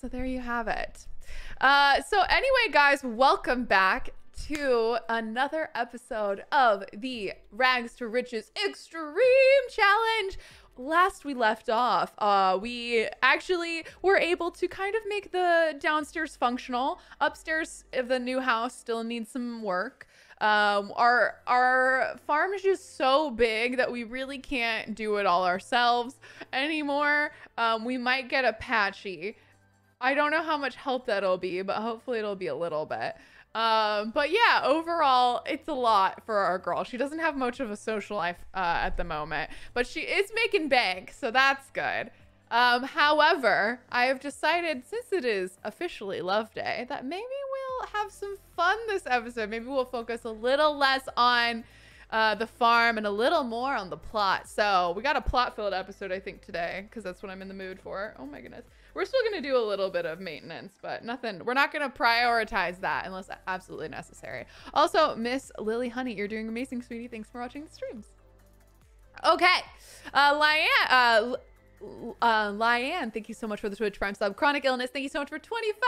So there you have it. Uh, so anyway, guys, welcome back to another episode of the Rags to Riches Extreme Challenge. Last we left off, uh, we actually were able to kind of make the downstairs functional. Upstairs of the new house still needs some work. Um, our our farm is just so big that we really can't do it all ourselves anymore. Um, we might get a Patchy. I don't know how much help that'll be, but hopefully it'll be a little bit. Um, but yeah, overall, it's a lot for our girl. She doesn't have much of a social life uh, at the moment, but she is making bank, so that's good. Um, however, I have decided since it is officially Love Day that maybe we'll have some fun this episode. Maybe we'll focus a little less on uh, the farm and a little more on the plot. So we got a plot-filled episode, I think, today because that's what I'm in the mood for. Oh my goodness. We're still going to do a little bit of maintenance, but nothing. We're not going to prioritize that unless absolutely necessary. Also, Miss Lily Honey, you're doing amazing, sweetie. Thanks for watching the streams. Okay. Uh, Lyanne, uh, uh, Lyanne, thank you so much for the Twitch Prime sub. Chronic Illness, thank you so much for 25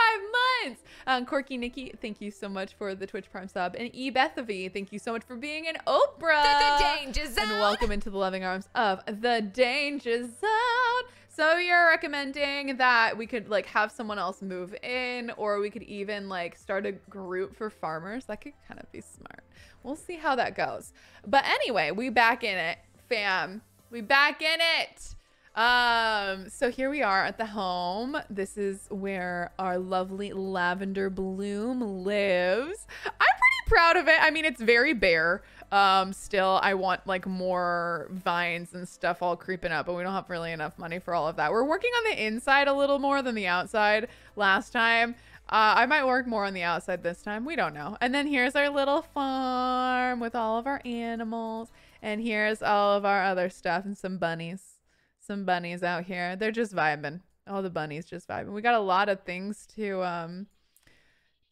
months. Um, Corky Nikki, thank you so much for the Twitch Prime sub. And E Bethavy, thank you so much for being an Oprah. The, the danger zone. And welcome into the loving arms of the Danger Zone. So you're recommending that we could like have someone else move in or we could even like start a group for farmers. That could kind of be smart. We'll see how that goes. But anyway, we back in it, fam. We back in it. Um, so here we are at the home. This is where our lovely lavender bloom lives. I'm pretty proud of it. I mean, it's very bare. Um, still, I want like more vines and stuff all creeping up, but we don't have really enough money for all of that. We're working on the inside a little more than the outside last time. Uh, I might work more on the outside this time. We don't know. And then here's our little farm with all of our animals. And here's all of our other stuff and some bunnies. Some bunnies out here. They're just vibing. All the bunnies just vibing. We got a lot of things to um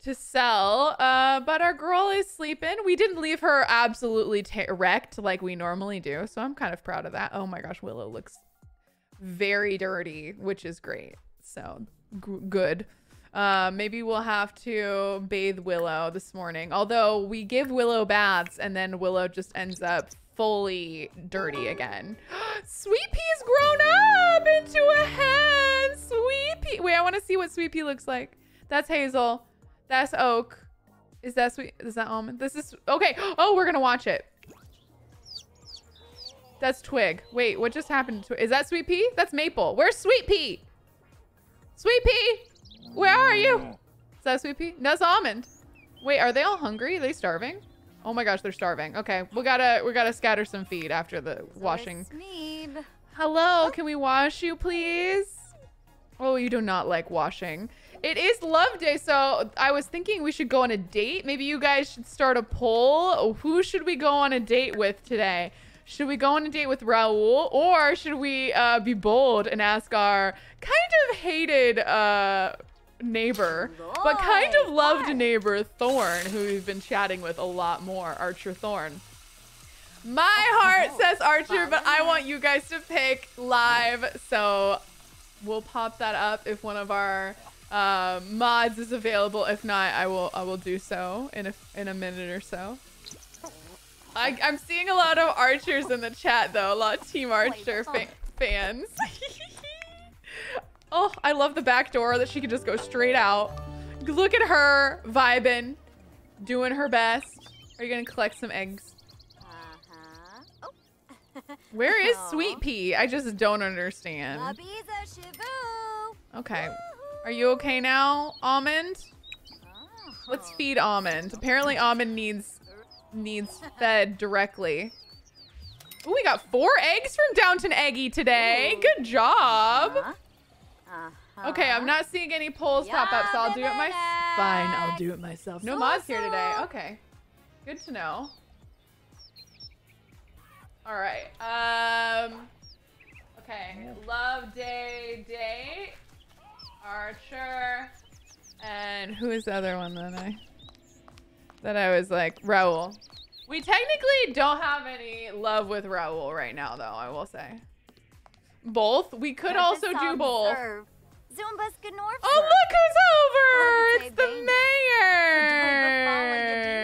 to sell. Uh, but our girl is sleeping. We didn't leave her absolutely wrecked like we normally do. So I'm kind of proud of that. Oh my gosh, Willow looks very dirty, which is great. So good. Uh, maybe we'll have to bathe Willow this morning. Although we give Willow baths and then Willow just ends up fully dirty again. Sweet Pea's grown up into a hen. Sweet Pea. Wait, I want to see what Sweet Pea looks like. That's Hazel. That's oak. Is that sweet? Is that almond? This is okay. Oh, we're gonna watch it. That's twig. Wait, what just happened? To, is that sweet pea? That's maple. Where's sweet pea? Sweet pea, where are you? Is that sweet pea? That's almond. Wait, are they all hungry? Are they starving? Oh my gosh, they're starving. Okay, we gotta we gotta scatter some feed after the washing. Hello, can we wash you, please? Oh, you do not like washing. It is love day, so I was thinking we should go on a date. Maybe you guys should start a poll. Who should we go on a date with today? Should we go on a date with Raul or should we uh, be bold and ask our kind of hated uh, neighbor, but kind of loved neighbor Thorn, who we've been chatting with a lot more, Archer Thorn. My heart says Archer, but I want you guys to pick live, so we'll pop that up if one of our uh, mods is available. If not, I will I will do so in a in a minute or so. I, I'm seeing a lot of archers in the chat though. A lot of Team Archer fa fans. oh, I love the back door that she can just go straight out. Look at her vibing, doing her best. Are you gonna collect some eggs? Uh-huh. Oh. Where is Sweet Pea? I just don't understand. Okay. Are you okay now, Almond? Ah. Let's feed Almond. Apparently Almond needs needs fed directly. Ooh, we got four eggs from Downton Eggy today. Good job. Uh-huh. Uh-huh. Okay, I'm not seeing any polls pop up, so I'll do it myself. Fine, I'll do it myself. No mods here today. Okay. Good to know. All right. Um. Okay. Love day date. Archer. And who is the other one that I that I was like Raul. We technically don't have any love with Raul right now though, I will say. Both? We could also do both. Zumbas Gnorf. Oh, look who's over! Well, It's it's the mayor!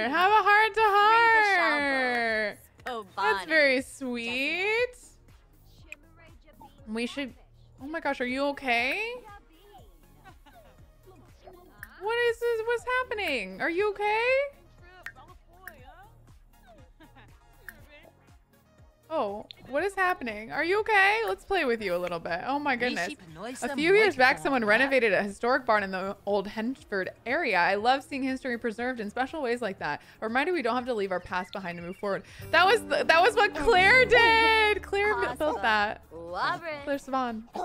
Have a heart to heart! Oh, That's very sweet. We should... Oh my gosh, are you okay? What is this? What's happening? Are you okay? Oh, what is happening? Are you okay? Let's play with you a little bit. Oh my goodness. A few years back, someone renovated a historic barn in the old Henford area. I love seeing history preserved in special ways like that. A reminder we don't have to leave our past behind to move forward. That was the, that was what Claire did. Claire bu- built that. Love it. Claire Savon.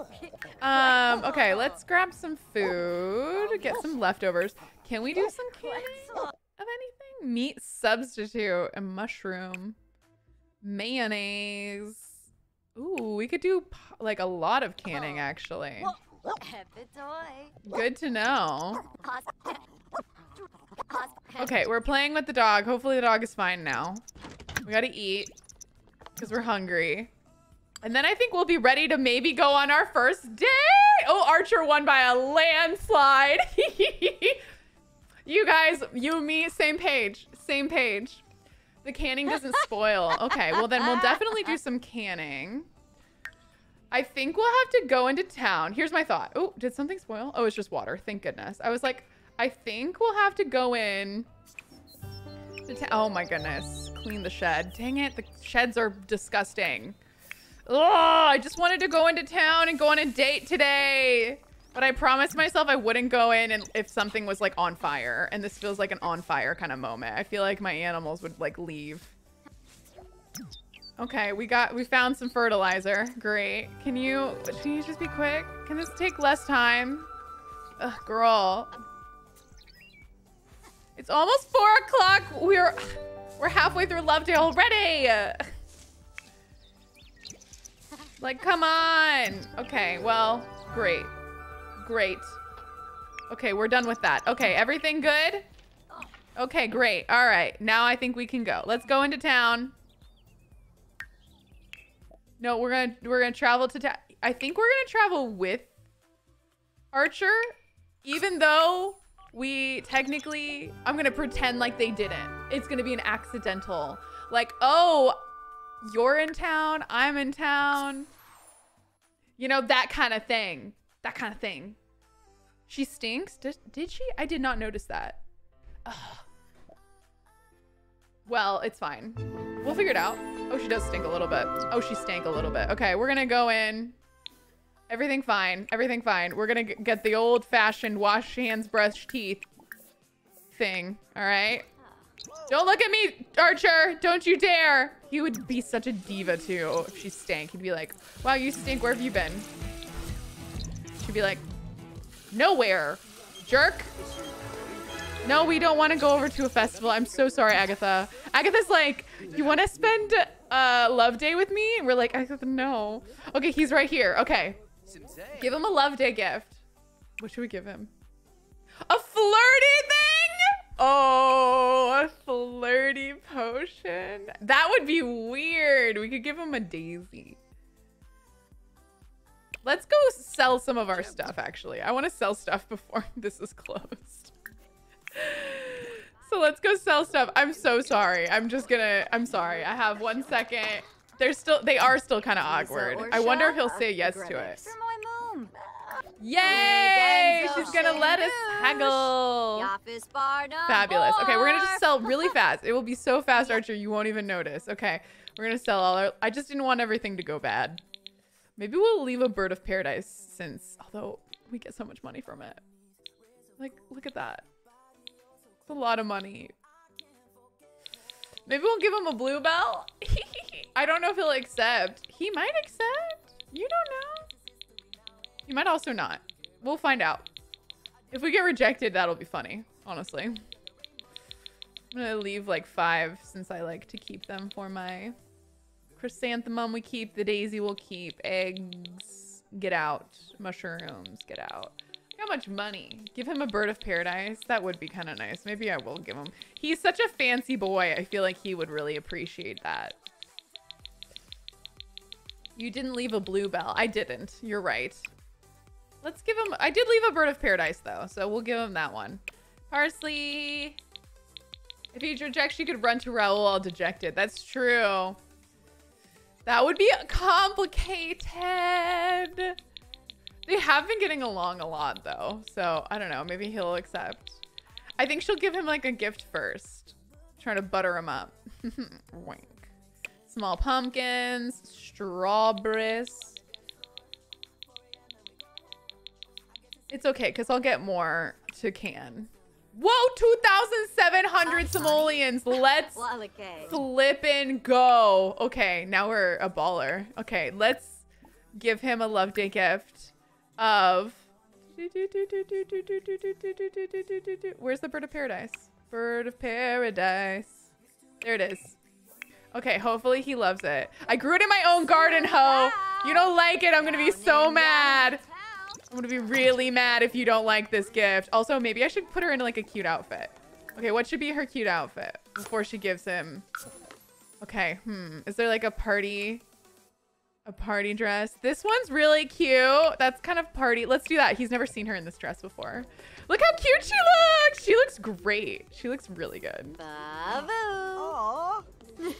Um, okay, let's grab some food. Get some leftovers. Can we do some canning of anything? Meat substitute and mushroom. Mayonnaise. Ooh, we could do like a lot of canning oh. actually. Good to know. Okay, we're playing with the dog. Hopefully the dog is fine now. We gotta eat because we're hungry. And then I think we'll be ready to maybe go on our first day. Oh, Archer won by a landslide. you guys, you me, same page, same page. The canning doesn't spoil. Okay, well then we'll definitely do some canning. I think we'll have to go into town. Here's my thought. Oh, did something spoil? Oh, it's just water. Thank goodness. I was like, I think we'll have to go in. to oh my goodness. Clean the shed. Dang it. The sheds are disgusting. Oh, I just wanted to go into town and go on a date today. But I promised myself I wouldn't go in and if something was like on fire. And this feels like an on fire kind of moment. I feel like my animals would like leave. Okay, we got we found some fertilizer. Great. Can you can you just be quick? Can this take less time? Ugh, girl. It's almost four o'clock. We're we're halfway through Love Day already. Like, come on. Okay, well, great. Great. Okay, we're done with that. Okay, everything good? Okay, great. All right, now I think we can go. Let's go into town. No, we're gonna we're gonna travel to town. I think we're gonna travel with Archer, even though we technically. I'm gonna pretend like they didn't. It's gonna be an accidental. Like, oh, you're in town, I'm in town. You know, that kind of thing. That kind of thing. She stinks? Did, did she? I did not notice that. Ugh. Well, it's fine. We'll figure it out. Oh, she does stink a little bit. Oh, she stank a little bit. Okay, we're gonna go in. Everything fine. Everything fine. We're gonna get the old-fashioned wash hands, brush teeth thing. All right? Don't look at me, Archer. Don't you dare. He would be such a diva, too, if she stank. He'd be like, wow, you stink. Where have you been? She'd be like, nowhere, jerk. No, we don't want to go over to a festival. I'm so sorry, Agatha. Agatha's like, you want to spend uh, love day with me? And we're like, Agatha, no. Okay, he's right here. Okay. Give him a love day gift. What should we give him? A flirty thing? Oh, a flirty potion. That would be weird. We could give him a daisy. Let's go sell some of our stuff, actually. I want to sell stuff before this is closed. So let's go sell stuff. I'm so sorry. I'm just gonna, I'm sorry. I have one second. They're still, they are still kind of awkward. I wonder if he'll say yes to it. For my mom. Yay! She's gonna let us haggle. Fabulous. Okay, we're gonna just sell really fast. It will be so fast, Archer, you won't even notice. Okay, we're gonna sell all our. I just didn't want everything to go bad. Maybe we'll leave a bird of paradise since, although we get so much money from it. Like, look at that. It's a lot of money. Maybe we'll give him a bluebell. I don't know if he'll accept. He might accept. You don't know. He might also not. We'll find out. If we get rejected, that'll be funny, honestly. I'm gonna leave like five since I like to keep them for my chrysanthemum we keep, the daisy we'll keep, eggs, get out, mushrooms, get out. How much money? Give him a bird of paradise. That would be kind of nice. Maybe I will give him. He's such a fancy boy. I feel like he would really appreciate that. You didn't leave a bluebell. I didn't. You're right. Let's give him. I did leave a bird of paradise though, so we'll give him that one. Parsley. If he rejects, you could run to Raoul all dejected. That's true. That would be complicated. They have been getting along a lot though, so I don't know. Maybe he'll accept. I think she'll give him like a gift first. Trying to butter him up. Wink. Small pumpkins, strawberries. It's okay, because I'll get more to can. Whoa, 2,700 simoleons. Let's flip and go. Okay, now we're a baller. Okay, let's give him a love day gift of. Where's the bird of paradise? Bird of paradise. There it is. Okay, hopefully he loves it. I grew it in my own garden, ho. You don't like it, I'm gonna be so mad. I'm gonna be really mad if you don't like this gift. Also, maybe I should put her in like a cute outfit. Okay, what should be her cute outfit before she gives him? Okay, hmm. Is there like a party? A party dress? This one's really cute. That's kind of party. Let's do that. He's never seen her in this dress before. Look how cute she looks. She looks great. She looks really good. Babu. Aw.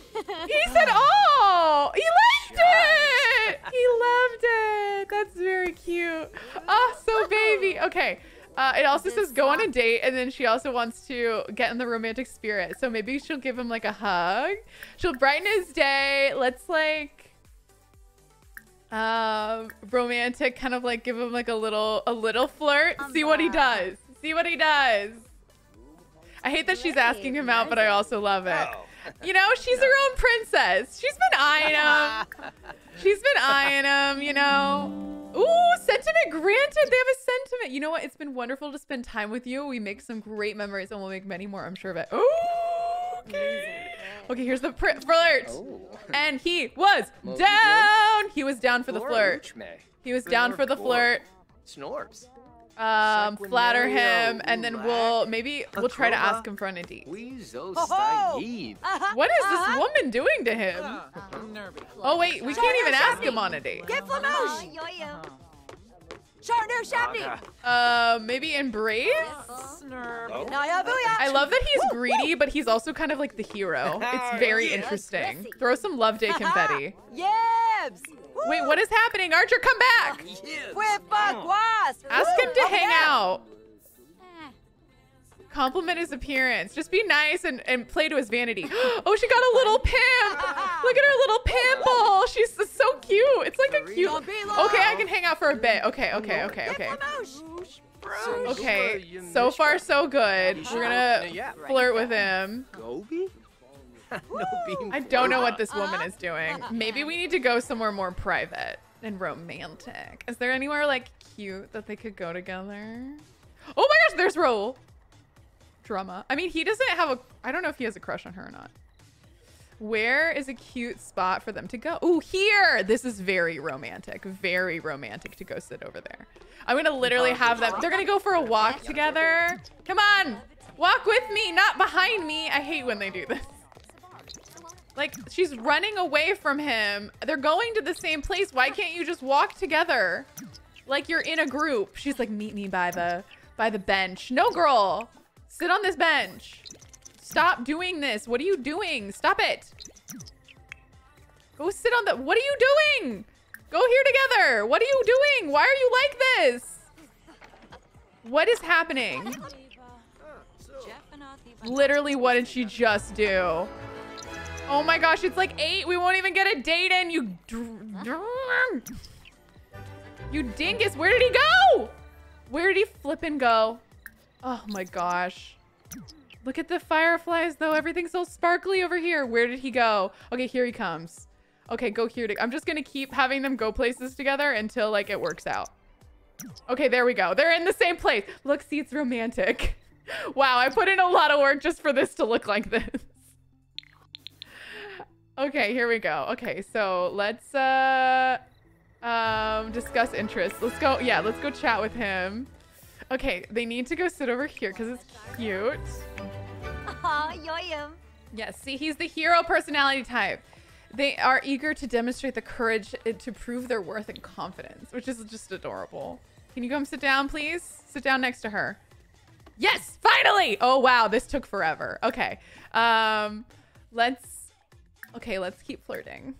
He said, "Oh, he loved it. He loved it. That's very cute. Oh, so baby. Okay. Uh, it also says go on a date, and then she also wants to get in the romantic spirit. So maybe she'll give him like a hug. She'll brighten his day. Let's like, um, romantic, kind of like give him like a little, a little flirt. See what he does. See what he does. I hate that she's asking him out, but I also love it. You know, she's her own princess. She's been eyeing him. She's been eyeing him, you know. Ooh, sentiment granted. They have a sentiment. You know what? It's been wonderful to spend time with you. We make some great memories and we'll make many more, I'm sure of it. Ooh, okay. Okay, here's the pr- flirt. Oh. And he was down. He was down for the flirt. He was down for the flirt. Snorps. Um, flatter him, and then we'll maybe we'll try to ask him for an date. Weezo. Saeed. What is this woman doing to him? Oh wait, we can't even ask him on a date. Get Flamouche. Yoyo. Sharner Shabney. Uh, maybe embrace. Oh. I love that he's greedy, but he's also kind of like the hero. It's very interesting. Throw some love day confetti. Yabs. Wait, what is happening? Archer, come back! Yes. Ask him to hang out. Compliment his appearance. Just be nice and, and play to his vanity. Oh, she got a little pimp. Look at her little pimple. She's so- so cute. It's like a cute. Don't be. Okay, I can hang out for a bit. Okay, okay, okay, okay. Okay, so far so good. We're gonna flirt with him. Gobi? no beam. I don't know what this woman is doing. Maybe we need to go somewhere more private and romantic. Is there anywhere like cute that they could go together? Oh my gosh, there's Raul. Drama. I mean, he doesn't have a. I don't know if he has a crush on her or not. Where is a cute spot for them to go? Oh, here. This is very romantic. Very romantic to go sit over there. I'm gonna literally have them. They're gonna go for a walk together. Come on, walk with me, not behind me. I hate when they do this. Like she's running away from him. They're going to the same place. Why can't you just walk together? Like you're in a group. She's like, meet me by the by the bench. No, girl, sit on this bench. Stop doing this. What are you doing? Stop it. Go sit on the. What are you doing? Go here together. What are you doing? Why are you like this? What is happening? Literally, what did she just do? Oh my gosh, it's like eight. We won't even get a date in. You, you dingus. Where did he go? Where did he flip and go? Oh my gosh. Look at the fireflies though. Everything's so sparkly over here. Where did he go? Okay, here he comes. Okay, go here. To- I'm just gonna keep having them go places together until like it works out. Okay, there we go. They're in the same place. Look, see, it's romantic. Wow, I put in a lot of work just for this to look like this. Okay, here we go. Okay, so let's uh um discuss interests. Let's go. Yeah, let's go chat with him. Okay, they need to go sit over here because it's cute. Aw, yoyum. Yes, see, he's the hero personality type. They are eager to demonstrate the courage uh, to prove their worth and confidence, which is just adorable. Can you come sit down, please? Sit down next to her. Yes, finally. Oh wow, this took forever. Okay. Um, let's. Okay, let's keep flirting.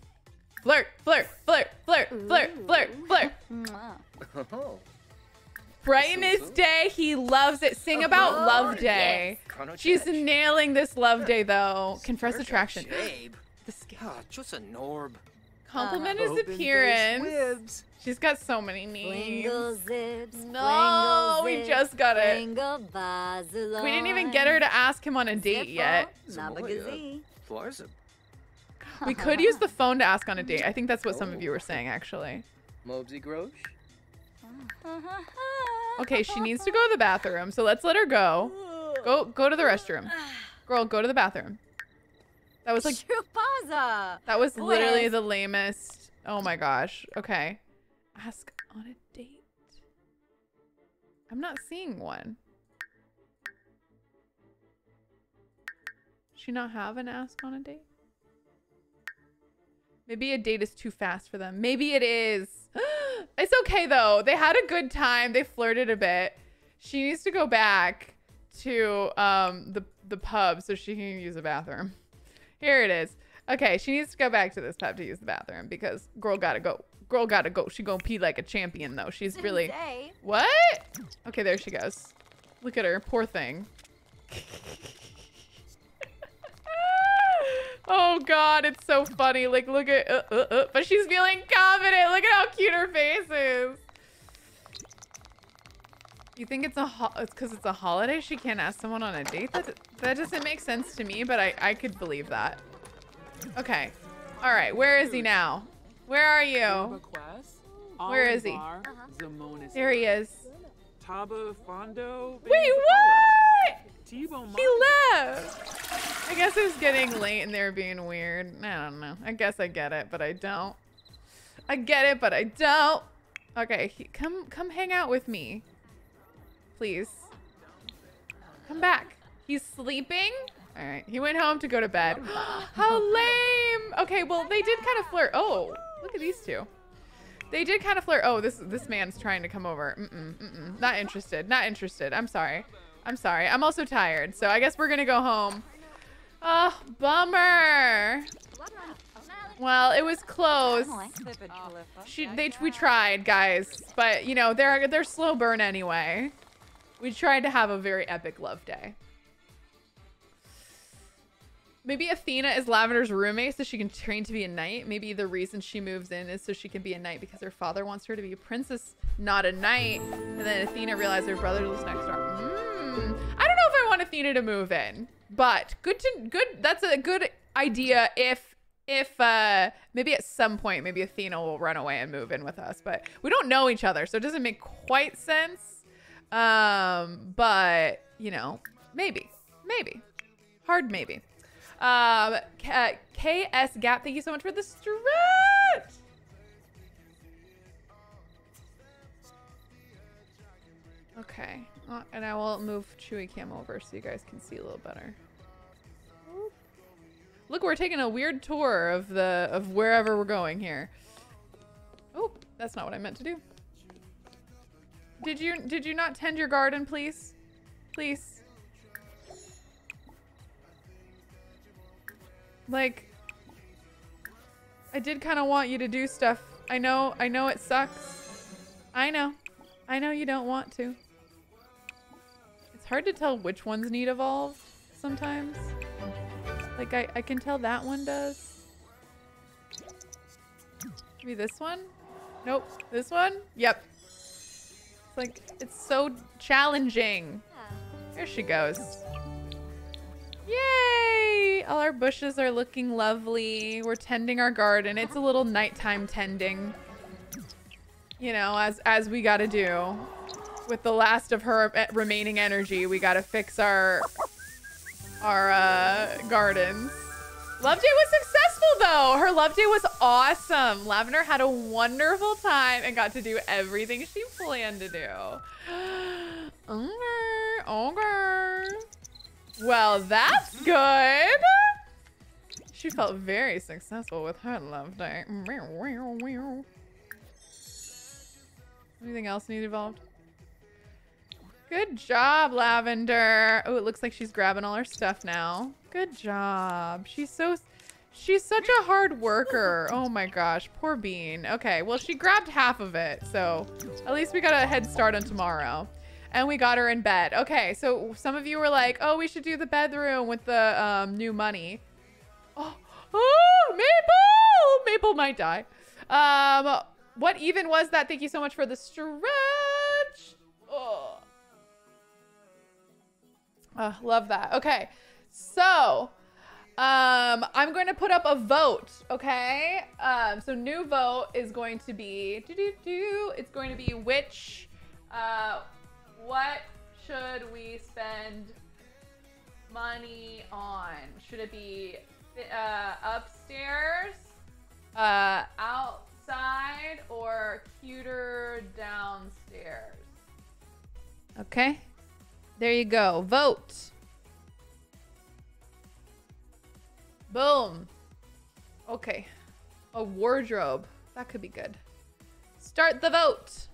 Flirt, flirt, flirt, flirt, flirt, flirt, flirt. Mwah. Oh. Brightness day, he loves it. Sing about Love Day. She's nailing this Love Day though. Confess attraction. that Shabe? The skin. Ah, just a norb. Compliment Open his appearance. Wibs. She's got so many needs. No, we just got it. We didn't even get her to ask him on a date yet. Nabagazi. Flarza. We could use the phone to ask on a date. I think that's what some of you were saying, actually. Mobsy Grosh. Okay, she needs to go to the bathroom, so let's let her go. Go, go to the restroom. Girl, go to the bathroom. That was like, Chupaza. that was literally the lamest. Oh my gosh. Okay. Ask on a date. I'm not seeing one. She not have an ask on a date? Maybe a date is too fast for them. Maybe it is. it's okay though. They had a good time. They flirted a bit. She needs to go back to um the the pub so she can use the bathroom. Here it is. Okay, she needs to go back to this pub to use the bathroom because girl gotta go. Girl gotta go. She gonna pee like a champion though. She's really what? Okay, there she goes. Look at her, poor thing. oh god, it's so funny. Like, look at, uh, uh, uh, but she's feeling confident. Look at how cute her face is. You think it's a ho- it's because it's a holiday? She can't ask someone on a date. That that doesn't make sense to me, but I I could believe that. Okay, all right. Where is he now? Where are you? Where is he? There he is. Wait, what? He left. I guess it was getting late and they were being weird. I don't know. I guess I get it, but I don't. I get it, but I don't. Okay, he, come come hang out with me. Please. Come back. He's sleeping? All right. He went home to go to bed. How lame. Okay, well, they did kind of flirt. Oh, look at these two. They did kind of flirt. Oh, this this man's trying to come over. Mm-mm, mm-mm. Not interested. Not interested. I'm sorry. I'm sorry. I'm also tired, so I guess we're gonna go home. Oh, bummer. Well, it was close. She, they, we tried, guys, but you know they're they're slow burn anyway. We tried to have a very epic love day. Maybe Athena is Lavender's roommate so she can train to be a knight. Maybe the reason she moves in is so she can be a knight because her father wants her to be a princess, not a knight. And then Athena realized her brother lives next door. Mm. I don't know if I want Athena to move in, but good to good. That's a good idea if if uh maybe at some point maybe Athena will run away and move in with us, but we don't know each other, so it doesn't make quite sense. Um, but you know, maybe, maybe, hard maybe. Um, K- KS Gap, thank you so much for the stretch. Okay, uh, and I will move Chewy Cam over so you guys can see a little better. Look, we're taking a weird tour of the of wherever we're going here. Oh, that's not what I meant to do. Did you did you not tend your garden, please? Please. Like I did kind of want you to do stuff. I know, I know it sucks. I know. I know you don't want to. It's hard to tell which ones need evolve sometimes. Like I, I can tell that one does. Maybe this one? Nope. This one? Yep. It's like, it's so challenging. There she goes. Yay! All our bushes are looking lovely. We're tending our garden. It's a little nighttime tending. You know, as as we got to do. With the last of her remaining energy, we got to fix our our uh, gardens. Love Day was successful though. Her Love Day was awesome. Lavender had a wonderful time and got to do everything she planned to do. okay, okay. Well, that's good. She felt very successful with her Love Day. Anything else need evolved? Good job, Lavender. Oh, it looks like she's grabbing all her stuff now. Good job. She's so she's such a hard worker. Oh my gosh, poor Bean. Okay, well she grabbed half of it, so at least we got a head start on tomorrow. And we got her in bed. Okay, so some of you were like, "Oh, we should do the bedroom with the um, new money." Oh, oh, Maple! Maple might die. Um, what even was that? Thank you so much for the stretch. Oh, love that. Okay. So, um, I'm going to put up a vote, okay? Um, so new vote is going to be do do do. It's going to be which uh what should we spend money on? Should it be uh upstairs, uh outside or cuter downstairs? Okay. There you go. Vote. Boom. Okay. A wardrobe. That could be good. Start the vote.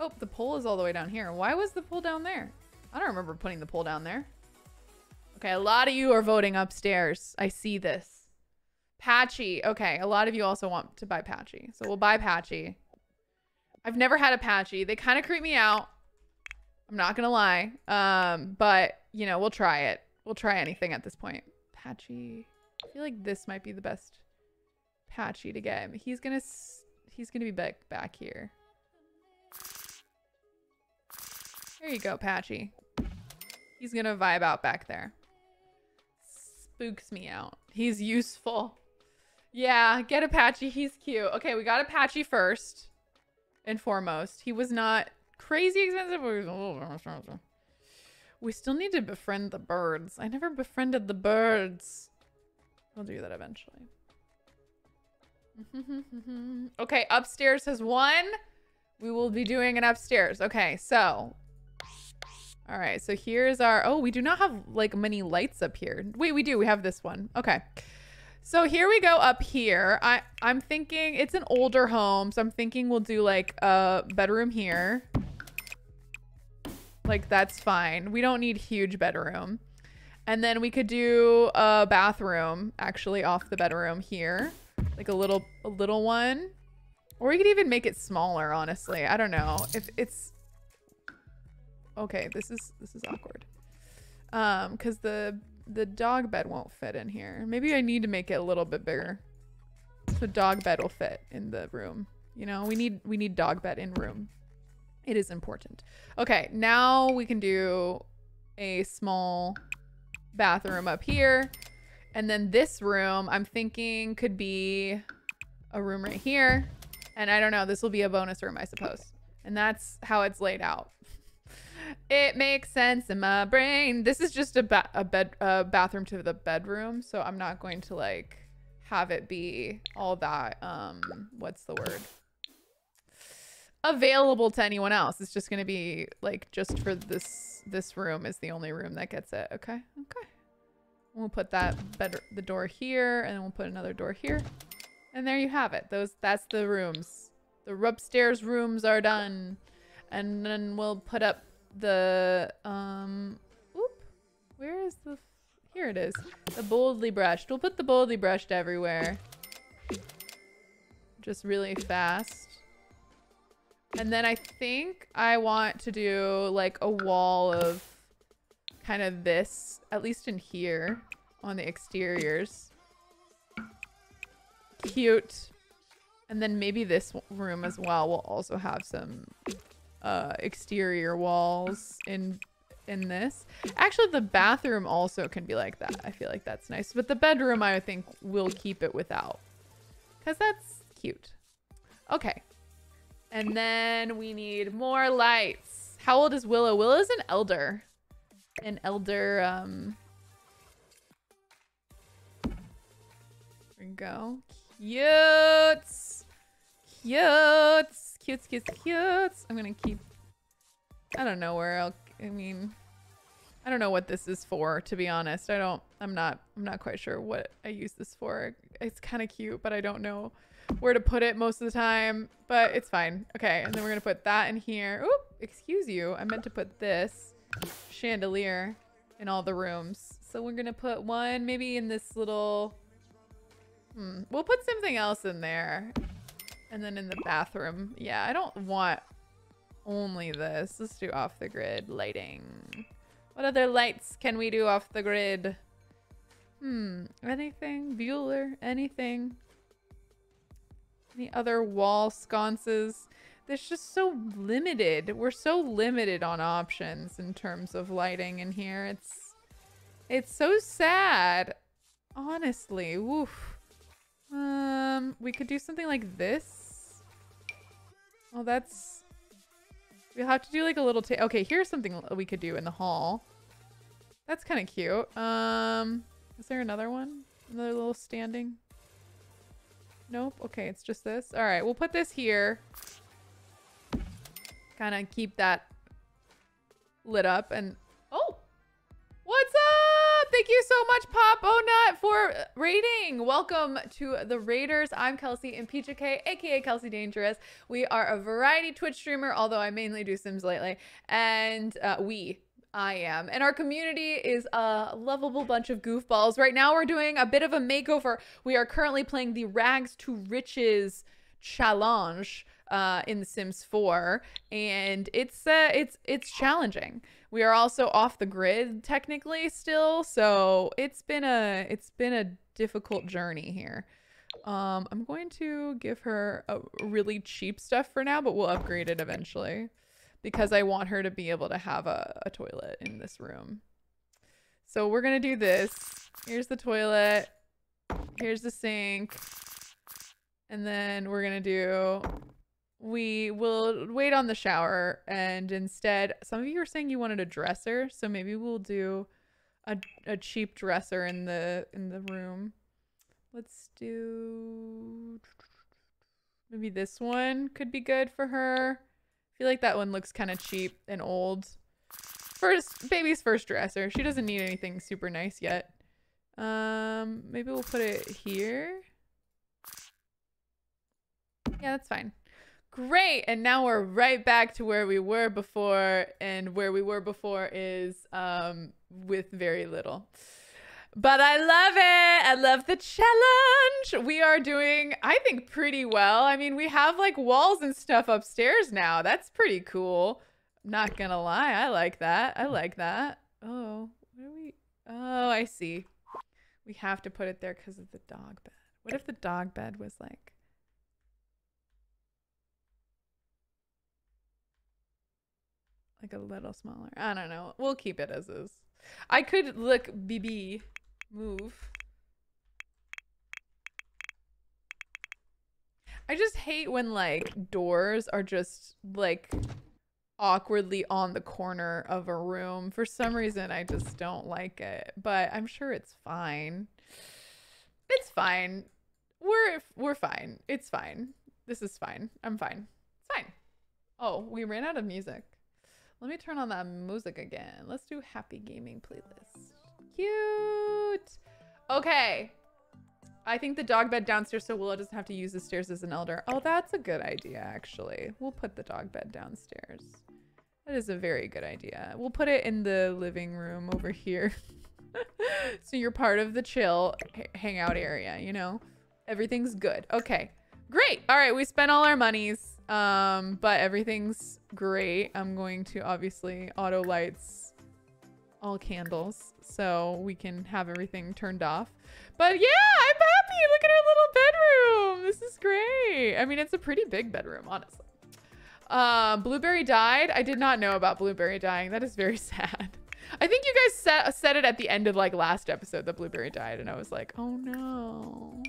Oh, the poll is all the way down here. Why was the poll down there? I don't remember putting the poll down there. Okay, a lot of you are voting upstairs. I see this. Patchy. Okay, a lot of you also want to buy Patchy. So we'll buy Patchy. I've never had a Patchy. They kind of creep me out. I'm not gonna lie. Um, but you know, we'll try it. We'll try anything at this point. Patchy. I feel like this might be the best Patchy to get. He's gonna he's gonna be back back here. There you go, Patchy. He's gonna vibe out back there. Spooks me out. He's useful. Yeah, get a Patchy. He's cute. Okay, we got a Patchy first and foremost. He was not crazy expensive. We still need to befriend the birds. I never befriended the birds. We'll do that eventually. okay, upstairs has one. We will be doing an upstairs. Okay, so. All right, so here's our... Oh, we do not have, like, many lights up here. Wait, we do. We have this one. Okay. So here we go up here. I, I'm thinking it's an older home, so I'm thinking we'll do, like, a bedroom here. Like, that's fine. We don't need huge bedroom. And then we could do a bathroom, actually, off the bedroom here. Like a little, a little one. Or we could even make it smaller, honestly. I don't know. If it's... Okay, this is this is awkward. Um, because the the dog bed won't fit in here. Maybe I need to make it a little bit bigger. So dog bed will fit in the room. You know, we need we need dog bed in room. It is important. Okay, now we can do a small bathroom up here. And then this room, I'm thinking could be a room right here. And I don't know, this will be a bonus room, I suppose. And that's how it's laid out. It makes sense in my brain. This is just a, ba a bed a bathroom to the bedroom, so I'm not going to like have it be all that um what's the word? available to anyone else. It's just going to be like just for this this room is the only room that gets it. Okay. Okay. We'll put that better the door here and then we'll put another door here. And there you have it. Those that's the rooms. The upstairs rooms are done. And then we'll put up the um oop. Where is the here it is. The boldly brushed. We'll put the boldly brushed everywhere. Just really fast. And then I think I want to do like a wall of kind of this, at least in here on the exteriors. Cute. And then maybe this room as well will also have some uh, exterior walls in in this. Actually, the bathroom also can be like that. I feel like that's nice. But the bedroom, I think, will keep it without. Because that's cute. Okay. And then we need more lights. How old is Willow? Willow's an elder. An elder, um... There we go. Cutes! Cutes! Cutes, cutes, cutes! I'm gonna keep... I don't know where I'll... I mean... I don't know what this is for, to be honest. I don't... I'm not... I'm not quite sure what I use this for. It's kind of cute, but I don't know where to put it most of the time, but it's fine. Okay, and then we're gonna put that in here. Oop, excuse you. I meant to put this chandelier in all the rooms. So we're gonna put one maybe in this little, hmm, we'll put something else in there. And then in the bathroom. Yeah, I don't want only this. Let's do off the grid lighting. What other lights can we do off the grid? Hmm, anything? Bueller? Anything? Any other wall sconces? There's just so limited. We're so limited on options in terms of lighting in here. It's it's so sad. Honestly, woof. Um, we could do something like this. Oh, that's... We'll have to do like a little... Okay, here's something we could do in the hall. That's kind of cute. Um, is there another one? Another little standing? Nope. Okay, it's just this. All right, we'll put this here. Kind of keep that lit up and... Thank you so much, Pop Nut, for raiding. Welcome to the Raiders. I'm Kelsey and PJK, aka Kelsey Dangerous. We are a variety Twitch streamer, although I mainly do Sims lately. And uh, we, I am. And our community is a lovable bunch of goofballs. Right now, we're doing a bit of a makeover. We are currently playing the Rags to Riches challenge uh, in The Sims 4, and it's uh, it's it's challenging. We are also off the grid technically still, so it's been a it's been a difficult journey here. Um, I'm going to give her a really cheap stuff for now, but we'll upgrade it eventually because I want her to be able to have a, a toilet in this room. So we're gonna do this. Here's the toilet. Here's the sink. And then we're gonna do we will wait on the shower and instead some of you are saying you wanted a dresser so maybe we'll do a, a cheap dresser in the in the room. Let's do maybe this one could be good for her. I feel like that one looks kind of cheap and old. First baby's first dresser. She doesn't need anything super nice yet. Um maybe we'll put it here. Yeah that's fine Great. And now we're right back to where we were before. And where we were before is um, with very little. But I love it. I love the challenge. We are doing, I think, pretty well. I mean, we have like walls and stuff upstairs now. That's pretty cool. not gonna lie. I like that. I like that. Oh, what are we? Oh, I see. We have to put it there because of the dog bed. What if the dog bed was like like a little smaller. I don't know. We'll keep it as is. I could look BB move. I just hate when like doors are just like awkwardly on the corner of a room. For some reason, I just don't like it, but I'm sure it's fine. It's fine. We're we're fine. It's fine. This is fine. I'm fine. It's fine. Oh, we ran out of music. Let me turn on that music again. Let's do happy gaming playlist. Cute. Okay. I think the dog bed downstairs so Willow doesn't have to use the stairs as an elder. Oh, that's a good idea, actually. We'll put the dog bed downstairs. That is a very good idea. We'll put it in the living room over here. so you're part of the chill hangout area, you know? Everything's good. Okay. Great. All right, we spent all our monies. Um, but everything's great. I'm going to obviously auto lights all candles so we can have everything turned off. But yeah, I'm happy. Look at our little bedroom. This is great. I mean, it's a pretty big bedroom, honestly. Uh, Blueberry died. I did not know about Blueberry dying. That is very sad. I think you guys said, said it at the end of like last episode that Blueberry died. And I was like, oh no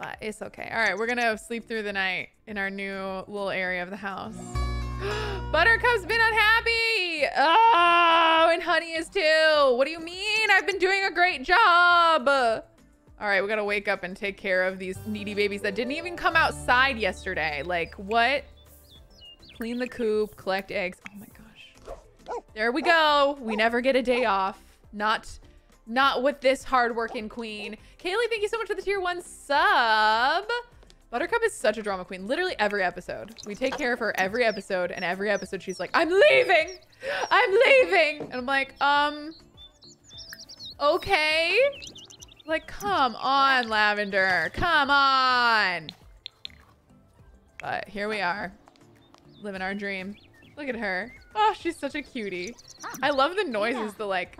but it's okay. All right, we're gonna sleep through the night in our new little area of the house. Buttercup's been unhappy. Oh, and Honey is too. What do you mean? I've been doing a great job. All right, we gotta wake up and take care of these needy babies that didn't even come outside yesterday. Like, what? Clean the coop, collect eggs. Oh my gosh. There we go. We never get a day off. Not Not with this hardworking queen. Kaylee, thank you so much for the tier one sub. Buttercup is such a drama queen. Literally every episode. We take care of her every episode, and every episode she's like, I'm leaving! I'm leaving! And I'm like, um, okay. Like, come on, Lavender. Come on. But here we are, living our dream. Look at her. Oh, she's such a cutie. I love the noises, the like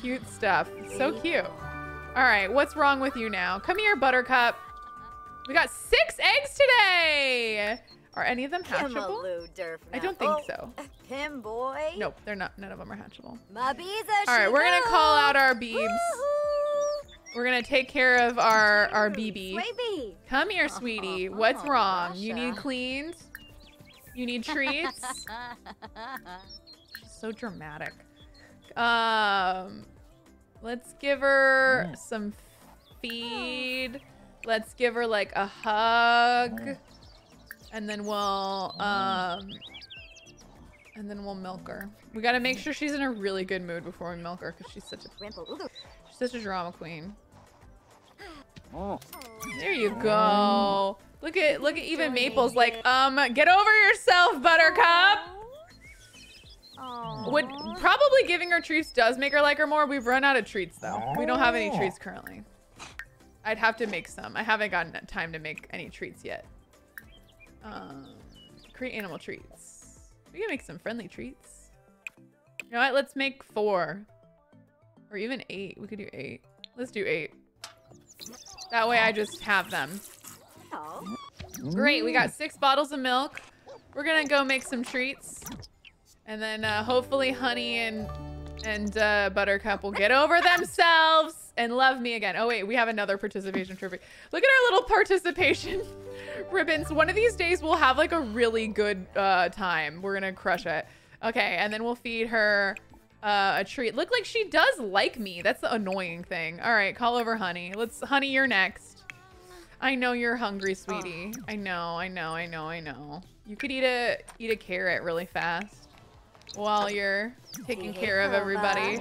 cute stuff. It's so cute. All right, what's wrong with you now? Come here, Buttercup. We got six eggs today. Are any of them hatchable? I don't think Oh, so. Pim boy. Nope, they're not. None of them are hatchable. All right, we're gonna call out our beebs. We're gonna take care of our our BB. Come here, sweetie. What's Oh, wrong? You need cleaned? You need treats? She's so dramatic. Um, let's give her mm. some feed. Let's give her like a hug, mm. and then we'll mm. um, and then we'll milk her. We gotta make sure she's in a really good mood before we milk her, because she's such a she's such a drama queen. Oh. There you go. Look at look at even Maple's like, um, get over yourself, Buttercup. Aw. Would probably giving her treats does make her like her more. We've run out of treats though. We don't have any treats currently. I'd have to make some. I haven't gotten time to make any treats yet. Um, create animal treats. We can make some friendly treats. You know what? Let's make four, or even eight. We could do eight. Let's do eight. That way I just have them. Oh. Great, we got six bottles of milk. We're gonna go make some treats. And then uh, hopefully Honey and and uh, Buttercup will get over themselves and love me again. Oh wait, we have another participation trophy. Look at our little participation ribbons. One of these days we'll have like a really good uh, time. We're gonna crush it. Okay, and then we'll feed her uh, a treat. Look like she does like me. That's the annoying thing. All right, call over Honey. Let's, Honey, you're next. I know you're hungry, sweetie. I know, I know, I know, I know. You could eat a eat a carrot really fast while you're taking care of everybody.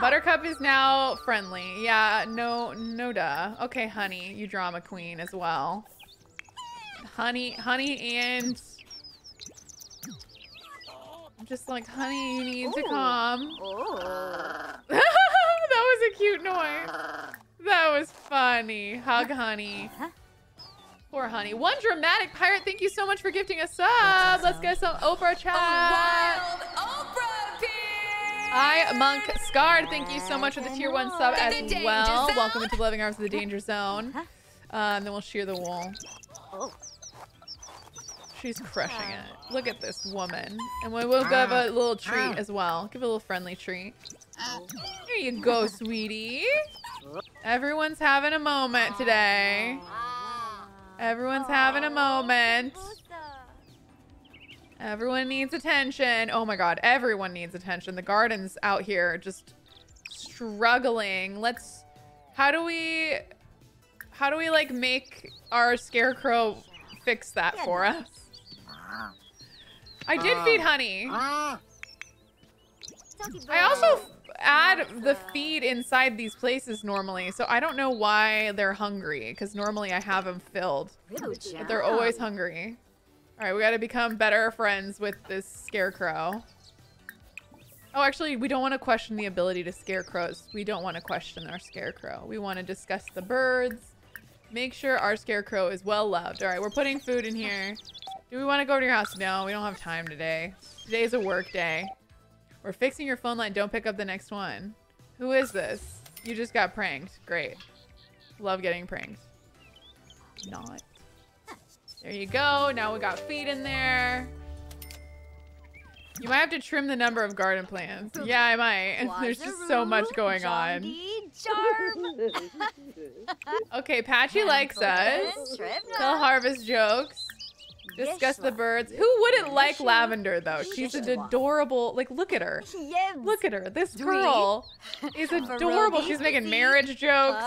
Buttercup is now friendly. Yeah, no, no duh. Okay, honey, you drama queen as well. Honey, honey, and I'm just like, honey, you need to Ooh. calm. Oh. that was a cute noise. That was funny. Hug, honey. Uh-huh. Poor honey. One dramatic pirate. Thank you so much for gifting a sub. Let's get some Oprah chat. Oprah beer. I Monk Scarred. Thank you so much for the tier one sub as well. Welcome into the Loving Arms of the Danger Zone. And um, then we'll shear the wool. Oh. She's crushing it. Look at this woman. And we will give a little treat as well. Give a little friendly treat. Here you go, sweetie. Everyone's having a moment today. Everyone's having a moment. Everyone needs attention. Oh my god, everyone needs attention. The garden's out here just struggling. Let's how do we how do we like make our scarecrow fix that for us? I did feed honey. I also add the feed inside these places normally, so I don't know why they're hungry because normally I have them filled. But they're always hungry. All right, we got to become better friends with this scarecrow. Oh, actually, we don't want to question the ability to scarecrows. We don't want to question our scarecrow. We want to discuss the birds. Make sure our scarecrow is well loved. All right, we're putting food in here. Do we want to go to your house? No, we don't have time today. Today's a work day. We're fixing your phone line. Don't pick up the next one. Who is this? You just got pranked. Great. Love getting pranked. Not. There you go. Now we got feet in there. You might have to trim the number of garden plants. Yeah, I might. There's just so much going on. Okay, Patchy likes us. Tell harvest jokes. Discuss the birds. Who wouldn't like Lavender though? She's an adorable. Like, look at her. Look at her. This girl is adorable. She's making marriage jokes,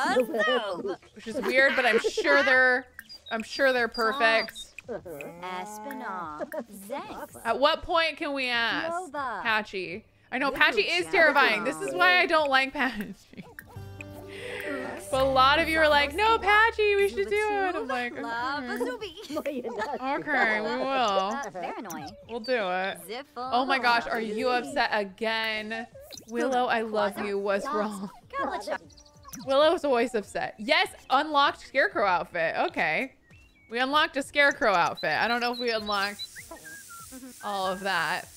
which is weird, but I'm sure they're. I'm sure they're perfect. Espinal. Zanks. At what point can we ask Patchy? I know Patchy is terrifying. This is why I don't like Patchy. But a lot of you are like, no, Patchy, we should do it. I'm like, Love mm-hmm. okay, Azubi. okay, we will. Paranoid. We'll do it. Oh my gosh, are you upset again? Willow, I love you. What's wrong? Galacha. Willow's always upset. Yes, unlocked scarecrow outfit. Okay. We unlocked a scarecrow outfit. I don't know if we unlocked all of that.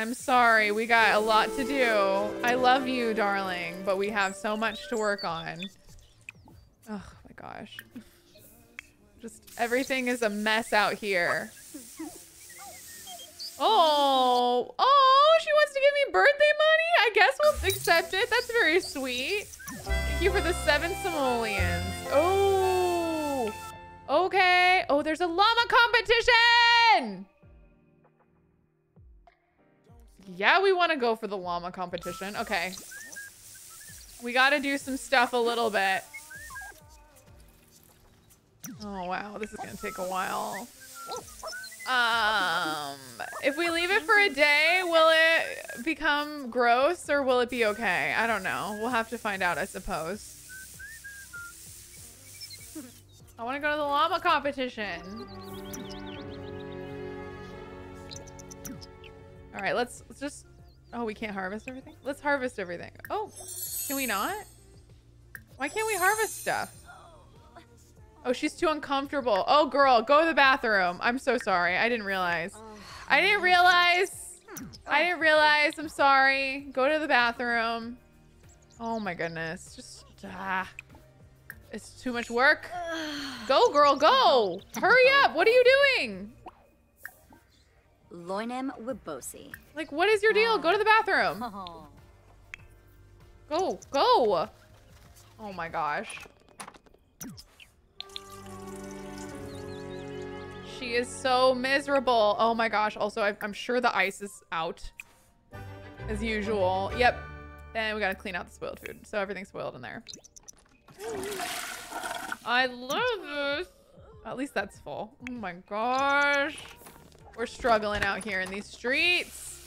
I'm sorry. We got a lot to do. I love you, darling, but we have so much to work on. Oh my gosh. Just everything is a mess out here. Oh, oh, she wants to give me birthday money? I guess we'll accept it. That's very sweet. Thank you for the seven simoleons. Oh, okay. Oh, there's a llama competition. Yeah, we want to go for the llama competition. Okay. We got to do some stuff a little bit. Oh, wow. This is going to take a while. Um, if we leave it for a day, will it become gross or will it be okay? I don't know. We'll have to find out, I suppose. I want to go to the llama competition. All right, let's, let's just. Oh, we can't harvest everything? Let's harvest everything. Oh, can we not? Why can't we harvest stuff? Oh, she's too uncomfortable. Oh, girl, go to the bathroom. I'm so sorry. I didn't realize. I didn't realize. I didn't realize. I'm sorry. Go to the bathroom. Oh my goodness. Just ah. It's too much work. Go, girl, go. Hurry up. What are you doing? Loinem Wibosi. Like, what is your deal? Go to the bathroom. Oh. Go, go. Oh my gosh. She is so miserable. Oh my gosh. Also, I, I'm sure the ice is out as usual. Yep. And we gotta clean out the spoiled food. So everything's spoiled in there. I love this. At least that's full. Oh my gosh. We're struggling out here in these streets.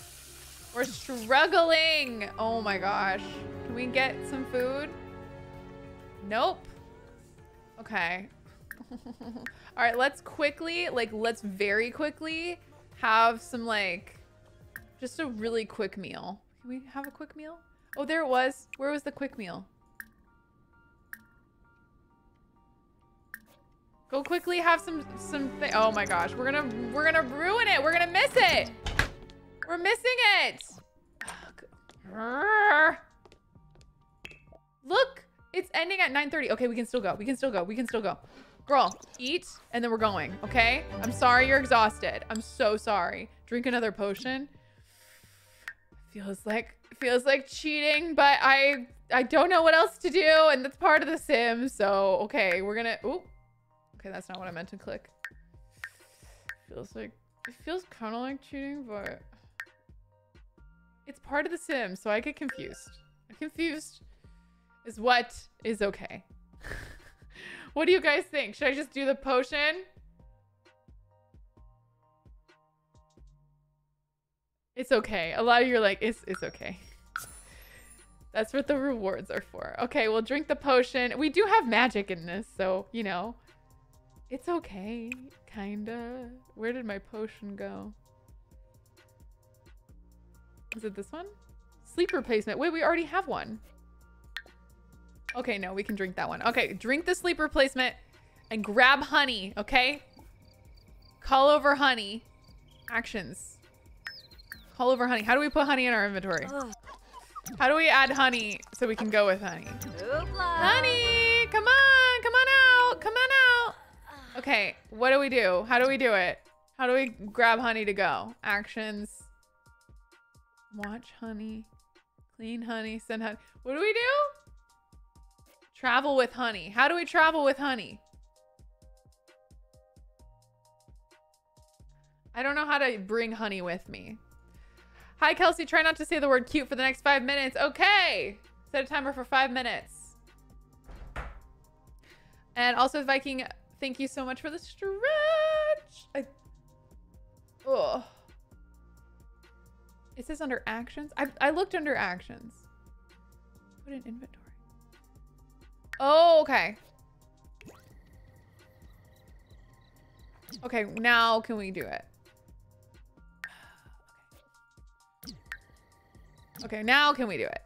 We're struggling. Oh my gosh. Can we get some food? Nope. Okay. All right, let's quickly, like, let's very quickly have some, like, just a really quick meal. Can we have a quick meal? Oh, there it was. Where was the quick meal? Go quickly have some, some, oh my gosh. We're gonna, we're gonna ruin it. We're gonna miss it. We're missing it. Look, it's ending at 9.30. Okay, we can still go. We can still go. We can still go. Girl, eat, and then we're going, okay? I'm sorry you're exhausted. I'm so sorry. Drink another potion. Feels like feels like cheating, but I I don't know what else to do, and that's part of the sim. So okay, we're gonna. Ooh, okay, that's not what I meant to click. Feels like it feels kind of like cheating, but it's part of the sim, so I get confused. I'm confused. Is what is okay. what do you guys think? Should I just do the potion? It's okay. A lot of you are like, it's it's okay. That's what the rewards are for. Okay, we'll drink the potion. We do have magic in this, so you know. It's okay. Kinda. Where did my potion go? Is it this one? Sleep replacement. Wait, we already have one. Okay, no, we can drink that one. Okay, drink the sleep replacement and grab honey, okay? Call over honey. Actions. Call over honey. How do we put honey in our inventory? Ugh. How do we add honey so we can go with honey? Honey, come on, come on out, come on out. Okay, what do we do? How do we do it? How do we grab honey to go? Actions. Watch honey. Clean honey, send honey. What do we do? Travel with honey. How do we travel with honey? I don't know how to bring honey with me. Hi, Kelsey. Try not to say the word cute for the next five minutes. Okay. Set a timer for five minutes. And also, Viking, thank you so much for the stretch. I, oh, It says under actions. I, I looked under actions. Put in inventory. Oh, okay. Okay, now can we do it? Okay, now can we do it?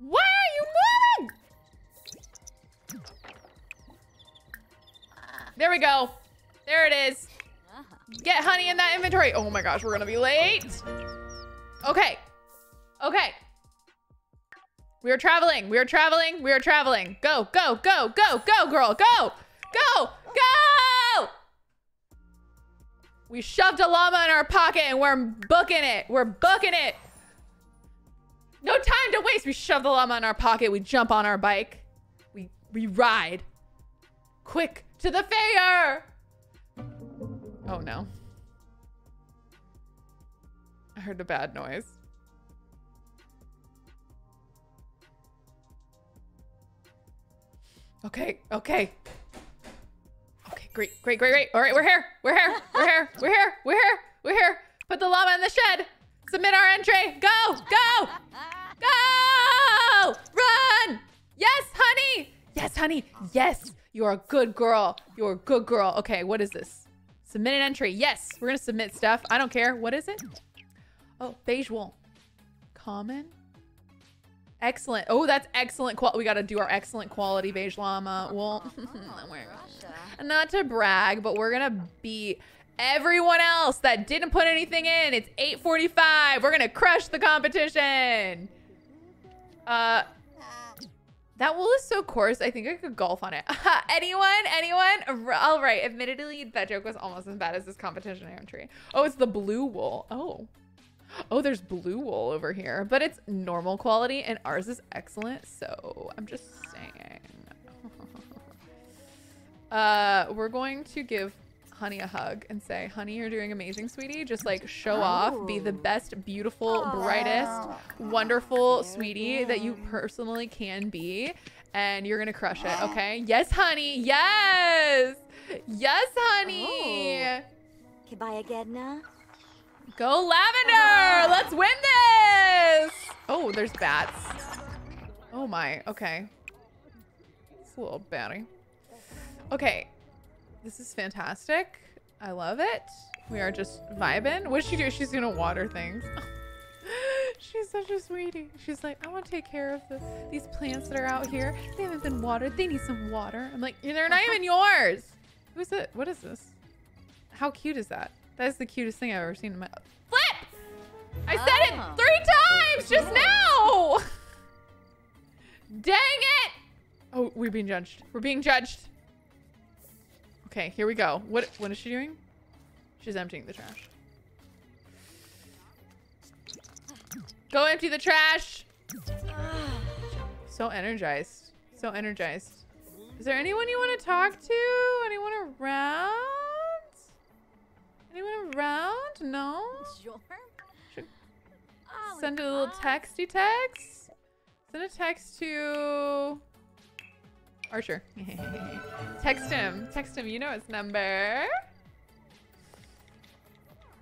Why are you moving? There we go. There it is. Get honey in that inventory. Oh my gosh, we're gonna be late. Okay. Okay. We are traveling. We are traveling. We are traveling. Go, go, go, go, go, girl. Go, go, go. We shoved a llama in our pocket and we're booking it. We're booking it. No time to waste. We shove the llama in our pocket. We jump on our bike. We we ride. Quick to the fair. Oh no. I heard a bad noise. Okay, okay. Okay, great, great, great, great. All right, we're here. We're here. We're here. We're here. We're here. We're here. Put the llama in the shed. Submit our entry. Go, go, go. Run. Yes, honey. Yes, honey. Yes. You're a good girl. You're a good girl. Okay, what is this? Submit an entry. Yes, we're going to submit stuff. I don't care. What is it? Oh, beige wool. Common. Excellent. Oh, that's excellent. Qual- we got to do our excellent quality beige llama wool. Not to brag, but we're going to beat everyone else that didn't put anything in. It's 845. We're going to crush the competition. Uh, that wool is so coarse. I think I could golf on it. anyone? Anyone? All right. Admittedly, that joke was almost as bad as this competition entry. Oh, it's the blue wool. Oh. Oh, there's blue wool over here, but it's normal quality and ours is excellent. So I'm just saying. uh, we're going to give Honey a hug and say, Honey, you're doing amazing, sweetie. Just like show off, be the oh. best, beautiful, brightest, wonderful sweetie that you personally can be. And you're going to crush it, okay? Yes, honey. Yes. Yes, honey. Oh. Kibayagedna. Go Lavender! Oh. Let's win this! Oh, there's bats. Oh my, okay. It's a little batty. Okay, this is fantastic. I love it. We are just vibing. What does she do? She's gonna water things. She's such a sweetie. She's like, I want to take care of the, these plants that are out here. They haven't been watered. They need some water. I'm like, they're not even yours. Who's it? What is this? How cute is that? That is the cutest thing I've ever seen in my life. flip. I said Oh. it three times just now. Dang it! Oh, we're being judged. We're being judged. Okay, here we go. What what is she doing? She's emptying the trash. Go empty the trash. So energized. So energized. Is there anyone you want to talk to? Anyone around? Anyone around? No? Sure. Should Oh, Send a little texty text. Send a text to Oh, Archer. text him. Text him. You know his number.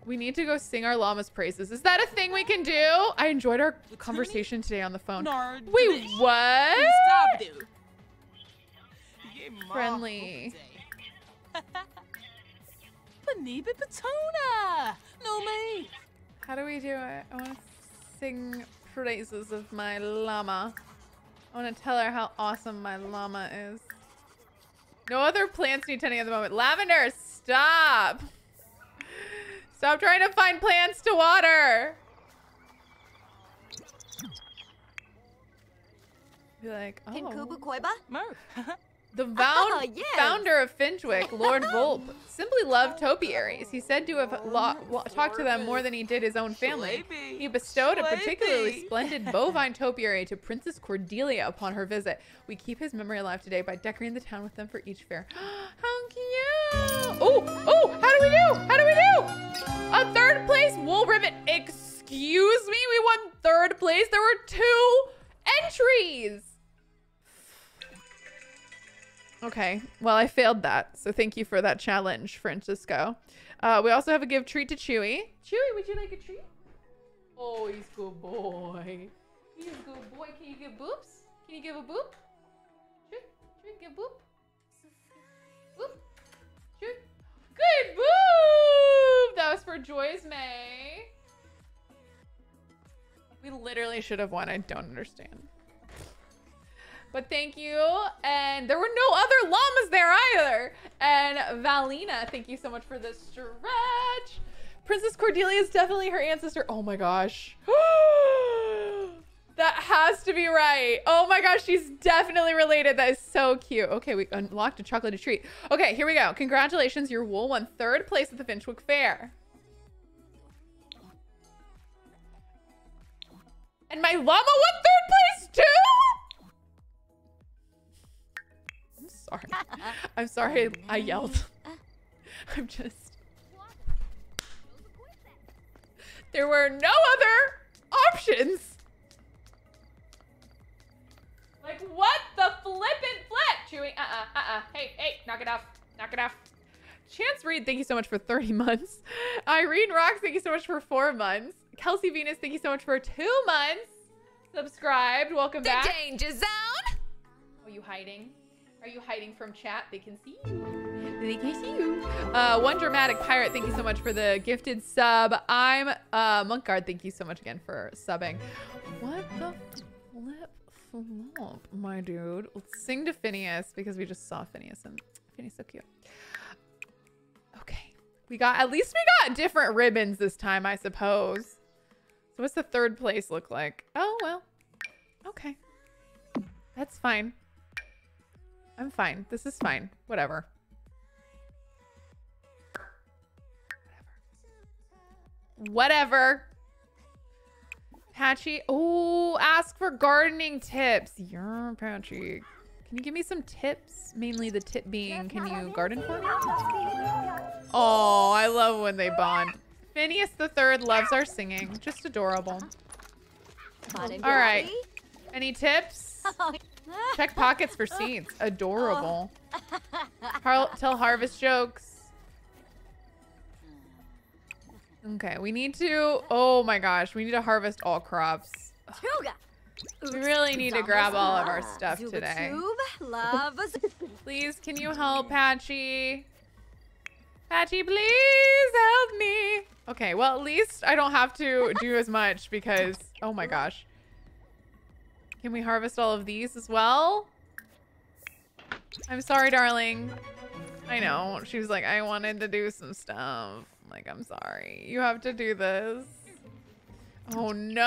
We need to go sing our llama's praises. Is that a thing we can do? I enjoyed our conversation today on the phone. Wait, what? Friendly. Beniba Patona! No me! How do we do it? I want to sing praises of my llama. I want to tell her how awesome my llama is. No other plants need tending at the moment. Lavender, stop. Stop trying to find plants to water. Be like, oh. Kinkubu Koiba? Murph. The Ah, yes. founder of Finchwick, Lord Volp, simply loved topiaries. He said to have lo- talked to them more than he did his own family. He bestowed a particularly splendid bovine topiary to Princess Cordelia upon her visit. We keep his memory alive today by decorating the town with them for each fair. How cute! Oh, oh, how do we do? How do we do? A third place wool ribbon. Excuse me, we won third place. There were two entries. Okay. Well, I failed that. So thank you for that challenge, Francisco. Uh, we also have a give treat to Chewy. Chewy, would you like a treat? Oh, he's good boy. He's a good boy. Can you give boops? Can you give a boop? Chewy, Chewy, give boop. Boop. Chewy. Good boop! That was for Joy's May. We literally should have won. I don't understand. But thank you. And there were no other llamas there either. And Valina, thank you so much for the stretch. Princess Cordelia is definitely her ancestor. Oh my gosh. that has to be right. Oh my gosh, she's definitely related. That is so cute. Okay, we unlocked a chocolate treat. Okay, here we go. Congratulations, your wool won third place at the Finchwick Fair. And my llama won third place too? Sorry. I'm sorry I yelled. I'm just. There were no other options. Like, what the flippin' flip? Chewy, uh-uh, uh-uh. Hey, hey, knock it off. Knock it off. Chance Reed, thank you so much for 30 months. Irene Rocks, thank you so much for four months. Kelsey Venus, thank you so much for two months. Subscribed. Welcome The back. danger zone. Are you hiding? Are you hiding from chat? They can see you. They can see you. Uh, One Dramatic Pirate, thank you so much for the gifted sub. I'm uh, Monkguard, thank you so much again for subbing. What the flip flop, my dude? Let's sing to Phineas because we just saw Phineas and Phineas so cute. Okay. We got, at least we got different ribbons this time, I suppose. So what's the third place look like? Oh, well. Okay. That's fine. I'm fine. This is fine. Whatever. Whatever. Patchy. Oh, ask for gardening tips. You're Patchy. Can you give me some tips? Mainly the tip being, can you garden for me? Oh, I love when they bond. Phineas the Third loves our singing. Just adorable. All All right. Any tips? Oh, Check pockets for seeds. Adorable. Har- tell harvest jokes. Okay, we need to. Oh my gosh, we need to harvest all crops. We really need to grab all of our stuff today. Please, can you help, Patchy? Patchy, please help me. Okay, well, at least I don't have to do as much because, oh my gosh. Can we harvest all of these as well? I'm sorry, darling. I know. She was like, I wanted to do some stuff. I'm like, I'm sorry. You have to do this. Oh no!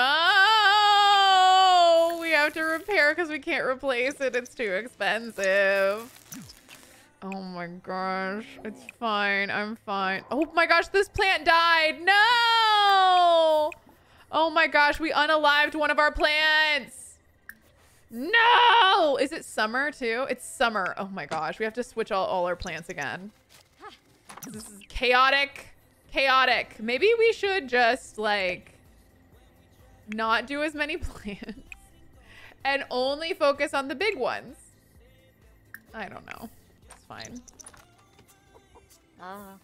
We have to repair because we can't replace it. It's too expensive. Oh my gosh. It's fine. I'm fine. Oh my gosh, this plant died. No! Oh my gosh, we unalived one of our plants. No! Is it summer too? It's summer. Oh my gosh, we have to switch all, all our plants again. This is chaotic. Chaotic. Maybe we should just like not do as many plants and only focus on the big ones. I don't know. It's fine. Uh,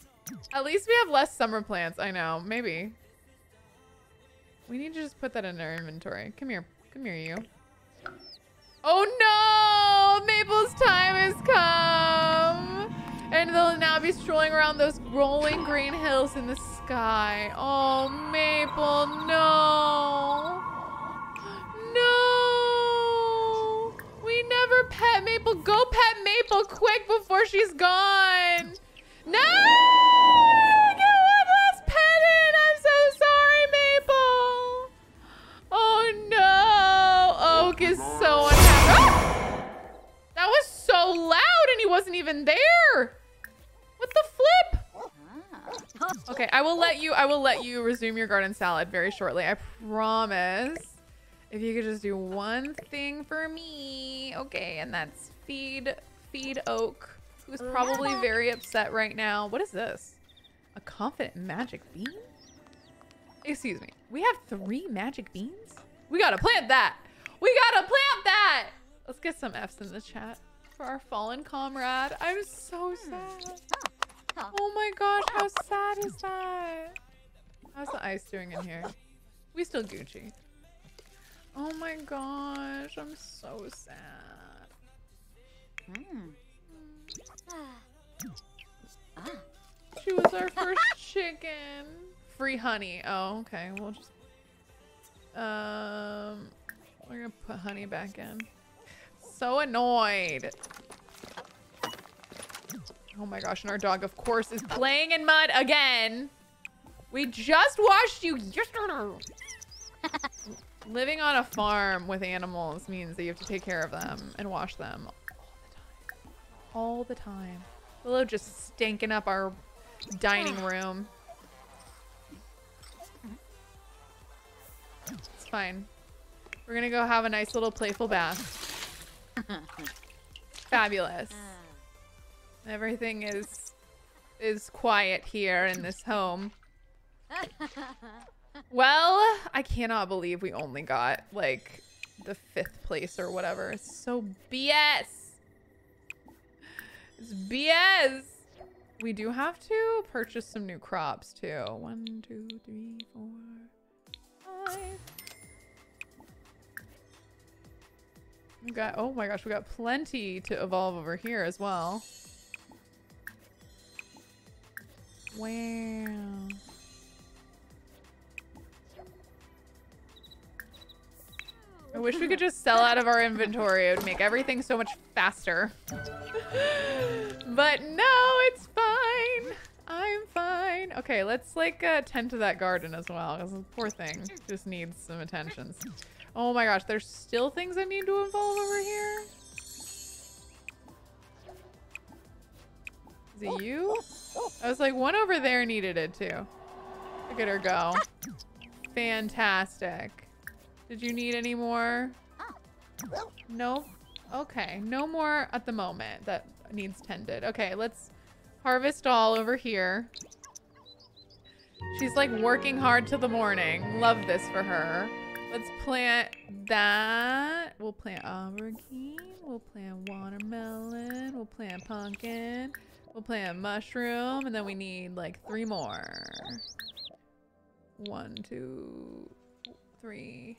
At least we have less summer plants. I know. Maybe. We need to just put that in our inventory. Come here. Come here, you. Oh no! Maple's time has come! And they'll now be strolling around those rolling green hills in the sky. Oh, Maple, no! No! We never pet Maple. Go pet Maple quick before she's gone! No! Get one last pet in! I'm so sorry, Maple! Oh no! Oak is so so loud and he wasn't even there! What the flip? Okay, I will let you I will let you resume your garden salad very shortly. I promise. If you could just do one thing for me. Okay, and that's feed feed Oak, who's probably very upset right now. What is this? A confident magic bean? Excuse me. We have three magic beans? We gotta plant that. We gotta plant that. Let's get some F's in the chat for our fallen comrade. I'm so sad. Oh my gosh, how sad is that? How's the ice doing in here? We still Gucci. Oh my gosh, I'm so sad. Hmm. Ah. She was our first chicken. Free honey. Oh, okay. We'll just um we're gonna put honey back in. So annoyed. Oh my gosh, and our dog of course is playing in mud again. We just washed you yesterday. Living on a farm with animals means that you have to take care of them and wash them all the time. All the time. Willow just stinking up our dining room. It's fine. We're gonna go have a nice little playful bath. Fabulous. Everything is is quiet here in this home. Well, I cannot believe we only got like the fifth place or whatever. It's so BS. It's BS. We do have to purchase some new crops too. One, two, three, four, five. We got, oh my gosh, we got plenty to evolve over here as well. Wow. I wish we could just sell out of our inventory. It would make everything so much faster. but no, it's fine. I'm fine. Okay, let's like uh, tend to that garden as well because poor thing just needs some attentions. Oh my gosh, there's still things I need to evolve over here. Is it you? I was like, one over there needed it too. Look at her go. Fantastic. Did you need any more? No? Okay, no more at the moment that needs tended. Okay, let's harvest all over here. She's like working hard till the morning. Love this for her. Let's plant that. We'll plant aubergine. We'll plant watermelon. We'll plant pumpkin. We'll plant mushroom. And then we need like three more. One, two, three.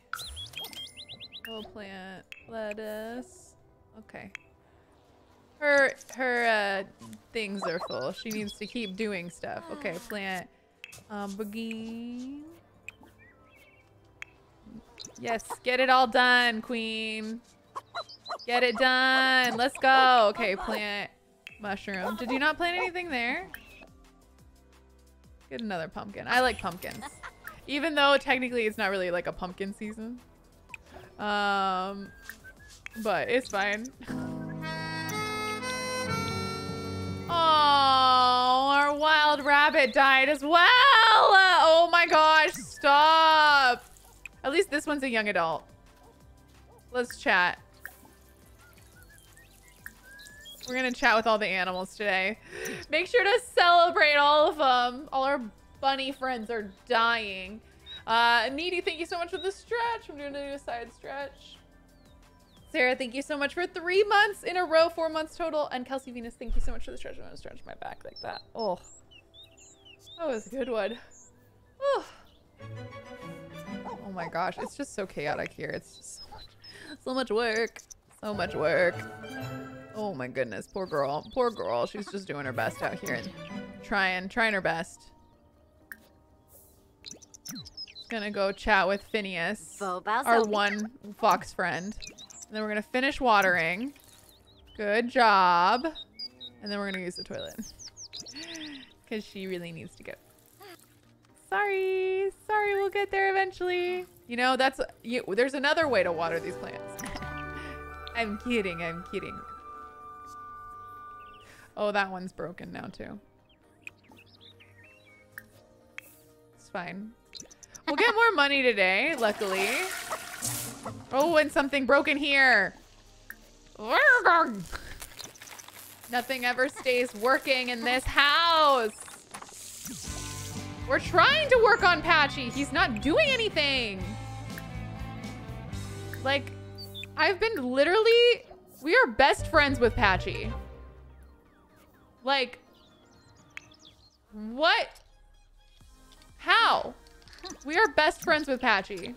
We'll plant lettuce. Okay. Her her uh, things are full. She needs to keep doing stuff. Okay, plant aubergine. Yes, get it all done, queen. Get it done. Let's go. Okay, plant mushroom. Did you not plant anything there? Get another pumpkin. I like pumpkins. Even though technically it's not really like a pumpkin season. Um, but it's fine. Oh, our wild rabbit died as well. Oh my gosh, stop. At least this one's a young adult. Let's chat. We're gonna chat with all the animals today. Make sure to celebrate all of them. All our bunny friends are dying. Uh, Needy, thank you so much for the stretch. I'm doing a side stretch. Sarah, thank you so much for three months in a row, four months total. And Kelsey Venus, thank you so much for the stretch. I'm gonna stretch my back like that. Oh, that was a good one. Oh. Oh my gosh, it's just so chaotic here. It's just so much, so much work, so much work. Oh my goodness, poor girl, poor girl. She's just doing her best out here and trying, trying her best. Gonna go chat with Phineas, our one fox friend. And then we're gonna finish watering. Good job. And then we're gonna use the toilet. Because she really needs to go. Sorry. Sorry, we'll get there eventually. You know, that's... You, there's another way to water these plants. I'm kidding. I'm kidding. Oh, that one's broken now, too. It's fine. We'll get more money today, luckily. Oh, and something broken here. Nothing ever stays working in this house. We're trying to work on Patchy. He's not doing anything. Like, I've been literally We are best friends with Patchy. Like, what? How? We are best friends with Patchy.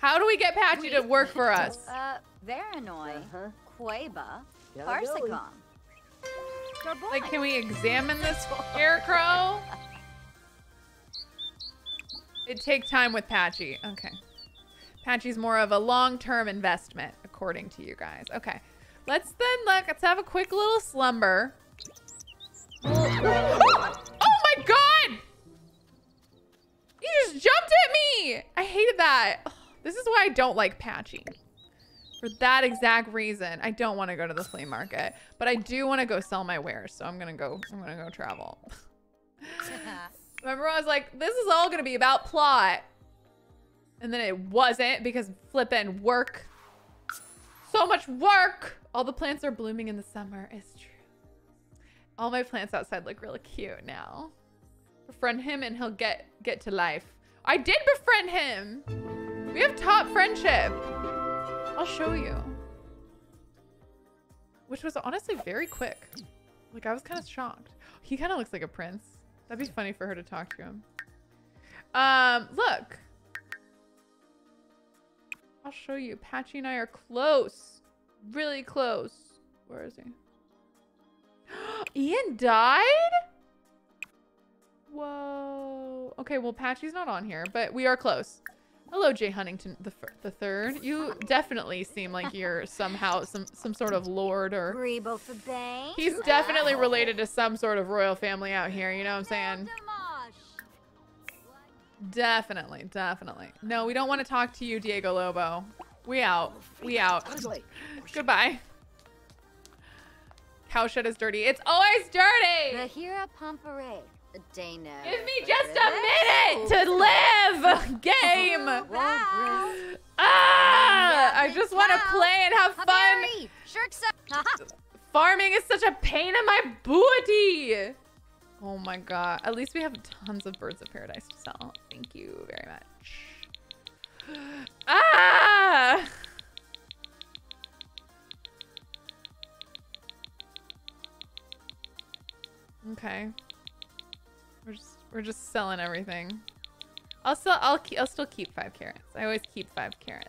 How do we get Patchy to work for us? Uh, Varanoi, Uh-huh. Queba, Like, can we examine this scarecrow? It take time with Patchy. Okay. Patchy's more of a long-term investment, according to you guys. Okay. Let's then let's have a quick little slumber. oh my god! You just jumped at me! I hated that. This is why I don't like Patchy. For that exact reason, I don't want to go to the flea market, but I do want to go sell my wares. So I'm gonna go. I'm gonna go travel. Remember, I was like, this is all gonna be about plot, and then it wasn't because flippin' work. So much work. All the plants are blooming in the summer. It's true. All my plants outside look really cute now. Befriend him and he'll get get to life. I did befriend him. We have top friendship. I'll show you. Which was honestly very quick. Like I was kind of shocked. He kind of looks like a prince. That'd be funny for her to talk to him. Um, look. I'll show you. Patchy and I are close. Really close. Where is he? Ian died? Whoa. Okay, well, Patchy's not on here, but we are close. Hello, Jay Huntington the, the third. You definitely seem like you're somehow some some sort of lord or Grebo for Bane. he's definitely related to some sort of royal family out here. You know what I'm saying? Definitely, definitely. No, we don't want to talk to you, Diego Lobo. We out. We out. Goodbye. Cowshed is dirty. It's always dirty. Bahira Pompere. Dana. Give me just a minute to live. Game. Ah! I just want to play and have fun. Habari. Shirksa. Haha. Farming is such a pain in my booty. Oh my god. At least we have tons of birds of paradise to sell. Thank you very much. Ah! Okay. We're just selling everything. I'll still I'll keep I'll still keep five carrots. I always keep five carrots.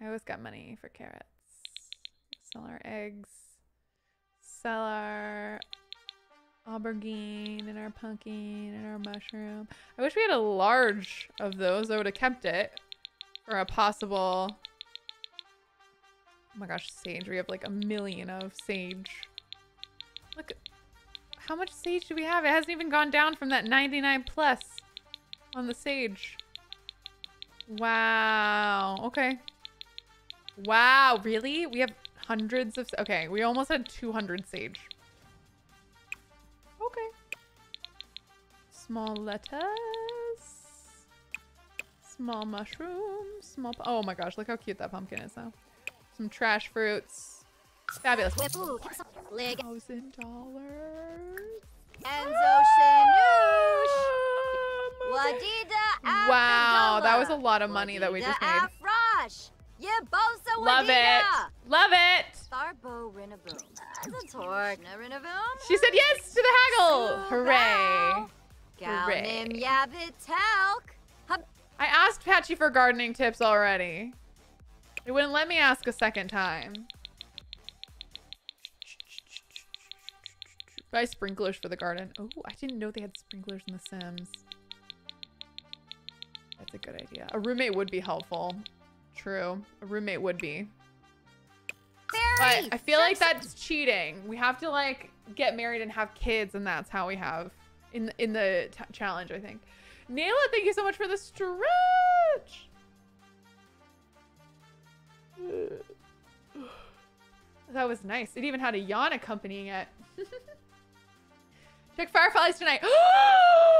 I always got money for carrots. Sell our eggs. Sell our aubergine and our pumpkin and our mushroom. I wish we had a large of those. I would have kept it for a possible. Oh my gosh, sage. We have like a million of sage. Look, how much sage do we have? It hasn't even gone down from that 99 plus on the sage. Wow. Okay. Wow, really? We have hundreds of... Okay, we almost had 200 sage. Okay. Small lettuce. Small mushrooms. Small... Oh my gosh, look how cute that pumpkin is, though. Some trash fruits. Fabulous. Thousand dollars. Enzo Shanoosh. Wadida Wow, that was a lot of money that we just made. Afrosh. Love it. Love it. Tharbo Rinnaboom. The She said yes to the haggle. Hooray. Hooray. I asked Patchy for gardening tips already. It wouldn't let me ask a second time. Buy sprinklers for the garden. Oh, I didn't know they had sprinklers in The Sims. That's a good idea. A roommate would be helpful. True. A roommate would be. Fairy. But I feel like that's cheating. We have to like get married and have kids, and that's how we have in the, in the t- challenge. I think. Naila, thank you so much for the stretch. That was nice. It even had a yawn accompanying it. Check fireflies tonight. Our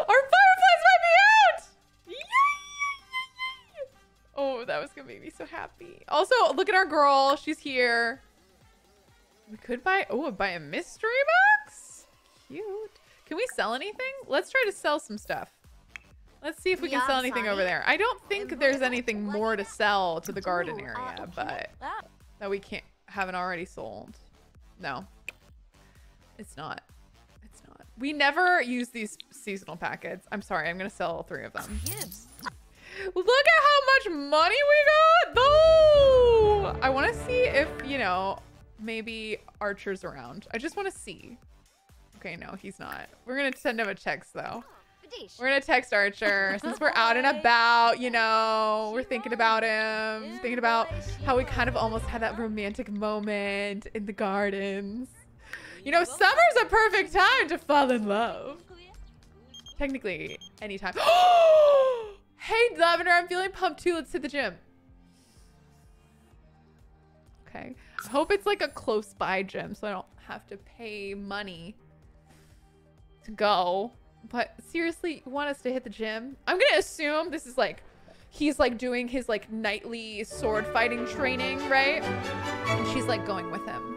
fireflies might be out! Yay! Yay! Yay! Yay! Oh, that was gonna make me so happy. Also, look at our girl. She's here. We could buy, oh, buy a mystery box? Cute. Can we sell anything? Let's try to sell some stuff. Let's see if we can sell anything over there. I don't think there's anything more to sell to the garden area, but that we can't haven't already sold. No. It's not. We never use these seasonal packets. I'm sorry. I'm going to sell all three of them. Look at how much money we got, though. I want to see if, you know, maybe Archer's around. I just want to see. Okay, no, he's not. We're going to send him a text, though. We're going to text Archer since we're out and about, you know. We're thinking about him, thinking about how we kind of almost had that romantic moment in the gardens. You know, summer's a perfect time to fall in love. Technically, anytime. hey, Lavender, I'm feeling pumped too. Let's hit the gym. Okay. I hope it's like a close by gym so I don't have to pay money to go. But seriously, you want us to hit the gym? I'm gonna assume this is like he's like doing his like nightly sword fighting training, right? And she's like going with him.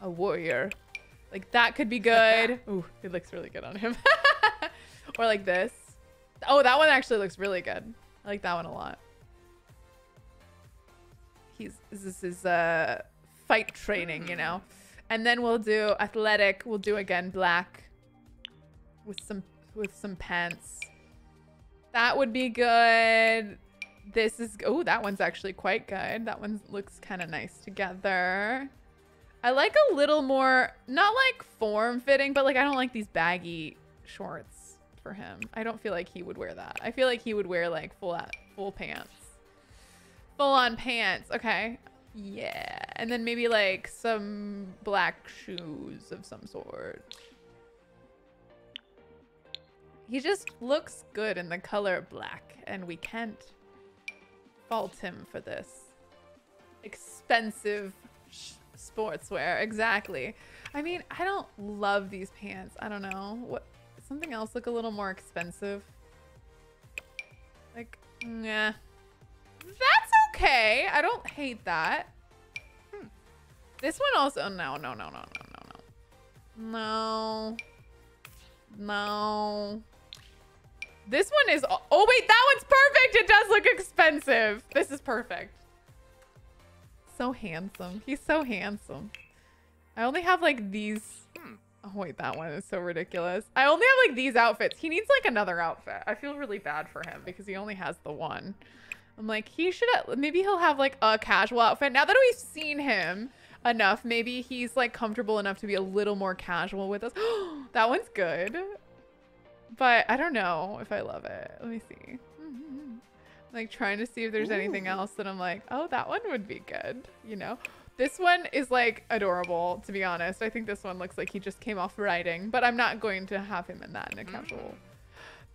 a warrior. Like that could be good. Ooh, it looks really good on him. or like this. Oh, that one actually looks really good. I like that one a lot. He's this is uh fight training, you know. And then we'll do athletic. We'll do again black with some with some pants. That would be good. This is oh, that one's actually quite good. That one looks kind of nice together. I like a little more, not like form fitting, but like I don't like these baggy shorts for him. I don't feel like he would wear that. I feel like he would wear like full full pants. Full on pants. Okay. Yeah. And then maybe like some black shoes of some sort. He just looks good in the color black, and we can't fault him for this. Expensive sportswear, exactly. I mean, I don't love these pants. I don't know. What something else look a little more expensive? Like, yeah That's okay. I don't hate that. Hmm. This one also no, no, no, no, no, no, no. No. No. This one is Oh wait, that one's perfect. It does look expensive. This is perfect. So handsome. He's so handsome. I only have like these Oh wait, that one is so ridiculous. I only have like these outfits. He needs like another outfit. I feel really bad for him because he only has the one. I'm like, he should maybe he'll have like a casual outfit. Now that we've seen him enough, maybe he's like comfortable enough to be a little more casual with us. that one's good. But I don't know if I love it. Let me see. Like trying to see if there's anything else that I'm like, oh, that one would be good. You know, this one is like adorable, to be honest. I think this one looks like he just came off riding, but I'm not going to have him in that in a mm. casual.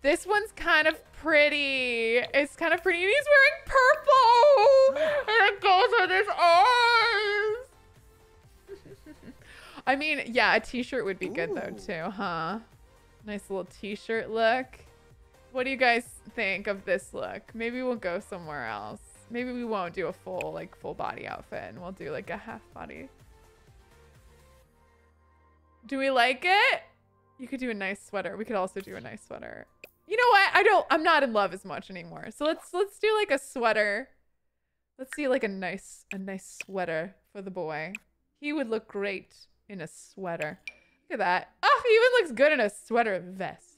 This one's kind of pretty. It's kind of pretty. And he's wearing purple. and it goes with his eyes. I mean, yeah, a t-shirt would be good though too, huh? Nice little t-shirt look. What do you guys think of this look? Maybe we'll go somewhere else. Maybe we won't do a full like full body outfit and we'll do like a half body. Do we like it? You could do a nice sweater. We could also do a nice sweater. You know what? I don't I'm not in love as much anymore. So let's let's do like a sweater. Let's see like a nice a nice sweater for the boy. He would look great in a sweater. Look at that. Oh, he even looks good in a sweater vest.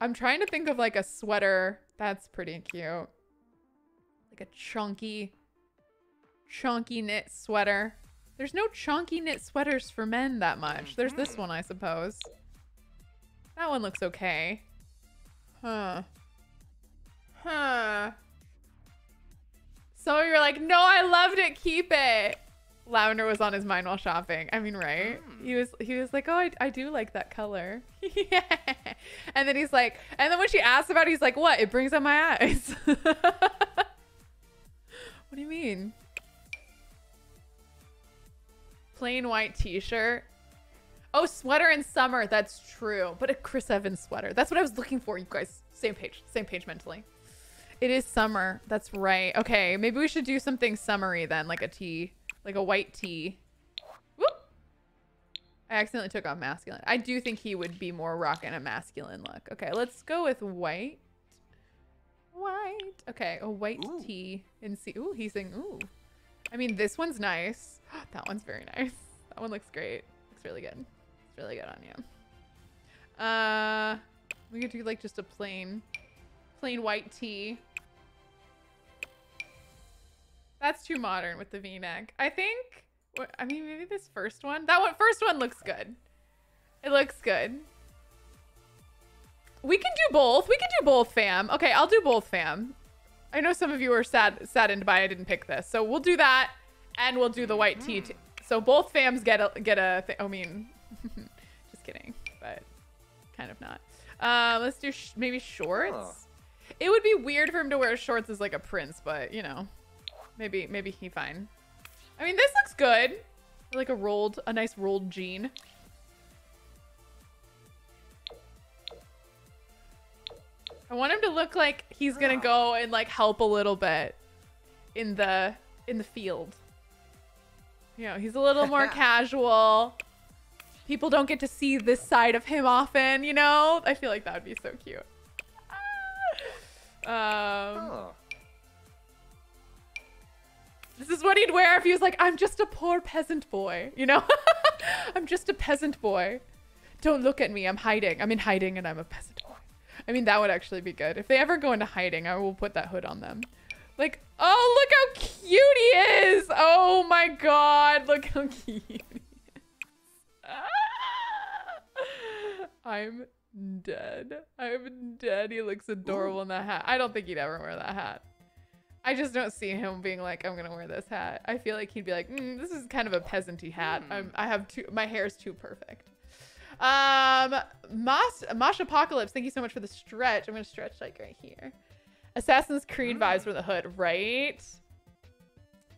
I'm trying to think of like a sweater. That's pretty cute. Like a chunky, chunky knit sweater. There's no chunky knit sweaters for men that much. There's this mm-hmm. one, I suppose. That one looks okay. Huh. Huh. So you're like, no, I loved it. Keep it. Lavender was on his mind while shopping. I mean, right? He mm. was he was like, "Oh, I, I do like that color." yeah. And then he's like, and then when she asks about it, he's like, "What? It brings up my eyes." what do you mean? Plain white t-shirt. Oh, sweater in summer. That's true. But a Chris Evans sweater. That's what I was looking for, you guys. Same page. Same page mentally. It is summer. That's right. Okay, maybe we should do something summery then, like a tee, like a white tee. I accidentally took off masculine. I do think he would be more rocking a masculine look. Okay, let's go with white. White. Okay, a white Ooh. tee and see. Ooh, he's saying ooh. I mean, this one's nice. that one's very nice. That one looks great. Looks really good. It's really good on you. Uh, we could do like just a plain, plain white tee. That's too modern with the V-neck. I think. I mean, maybe this first one. That one, first one looks good. It looks good. We can do both. We can do both, fam. Okay, I'll do both, fam. I know some of you are sad saddened by I didn't pick this, so we'll do that, and we'll do the white tee. T- so both fams get a get a. I mean, just kidding, but kind of not. Um, let's do sh- maybe shorts. Huh. It would be weird for him to wear shorts as like a prince, but you know, maybe maybe he fine. I mean, this looks good. Like a rolled, a nice rolled jean. I want him to look like he's gonna go and like help a little bit in the in the field. You know, he's a little more casual. People don't get to see this side of him often, you know? I feel like that would be so cute. Um, Oh. This is what he'd wear if he was like, I'm just a poor peasant boy, you know? I'm just a peasant boy. Don't look at me. I'm hiding. I'm in hiding and I'm a peasant boy. I mean, that would actually be good. If they ever go into hiding, I will put that hood on them. Like, oh, look how cute he is. Oh my god, look how cute he is. I'm dead. I'm dead. He looks adorable in that hat. I don't think he'd ever wear that hat. I just don't see him being like, I'm gonna wear this hat. I feel like he'd be like, mm, this is kind of a peasanty hat. I'm, I have too, my hair's too perfect. Um, Mosh, Mosh Apocalypse, thank you so much for the stretch. I'm gonna stretch like right here. Assassin's Creed vibes for the hood, right?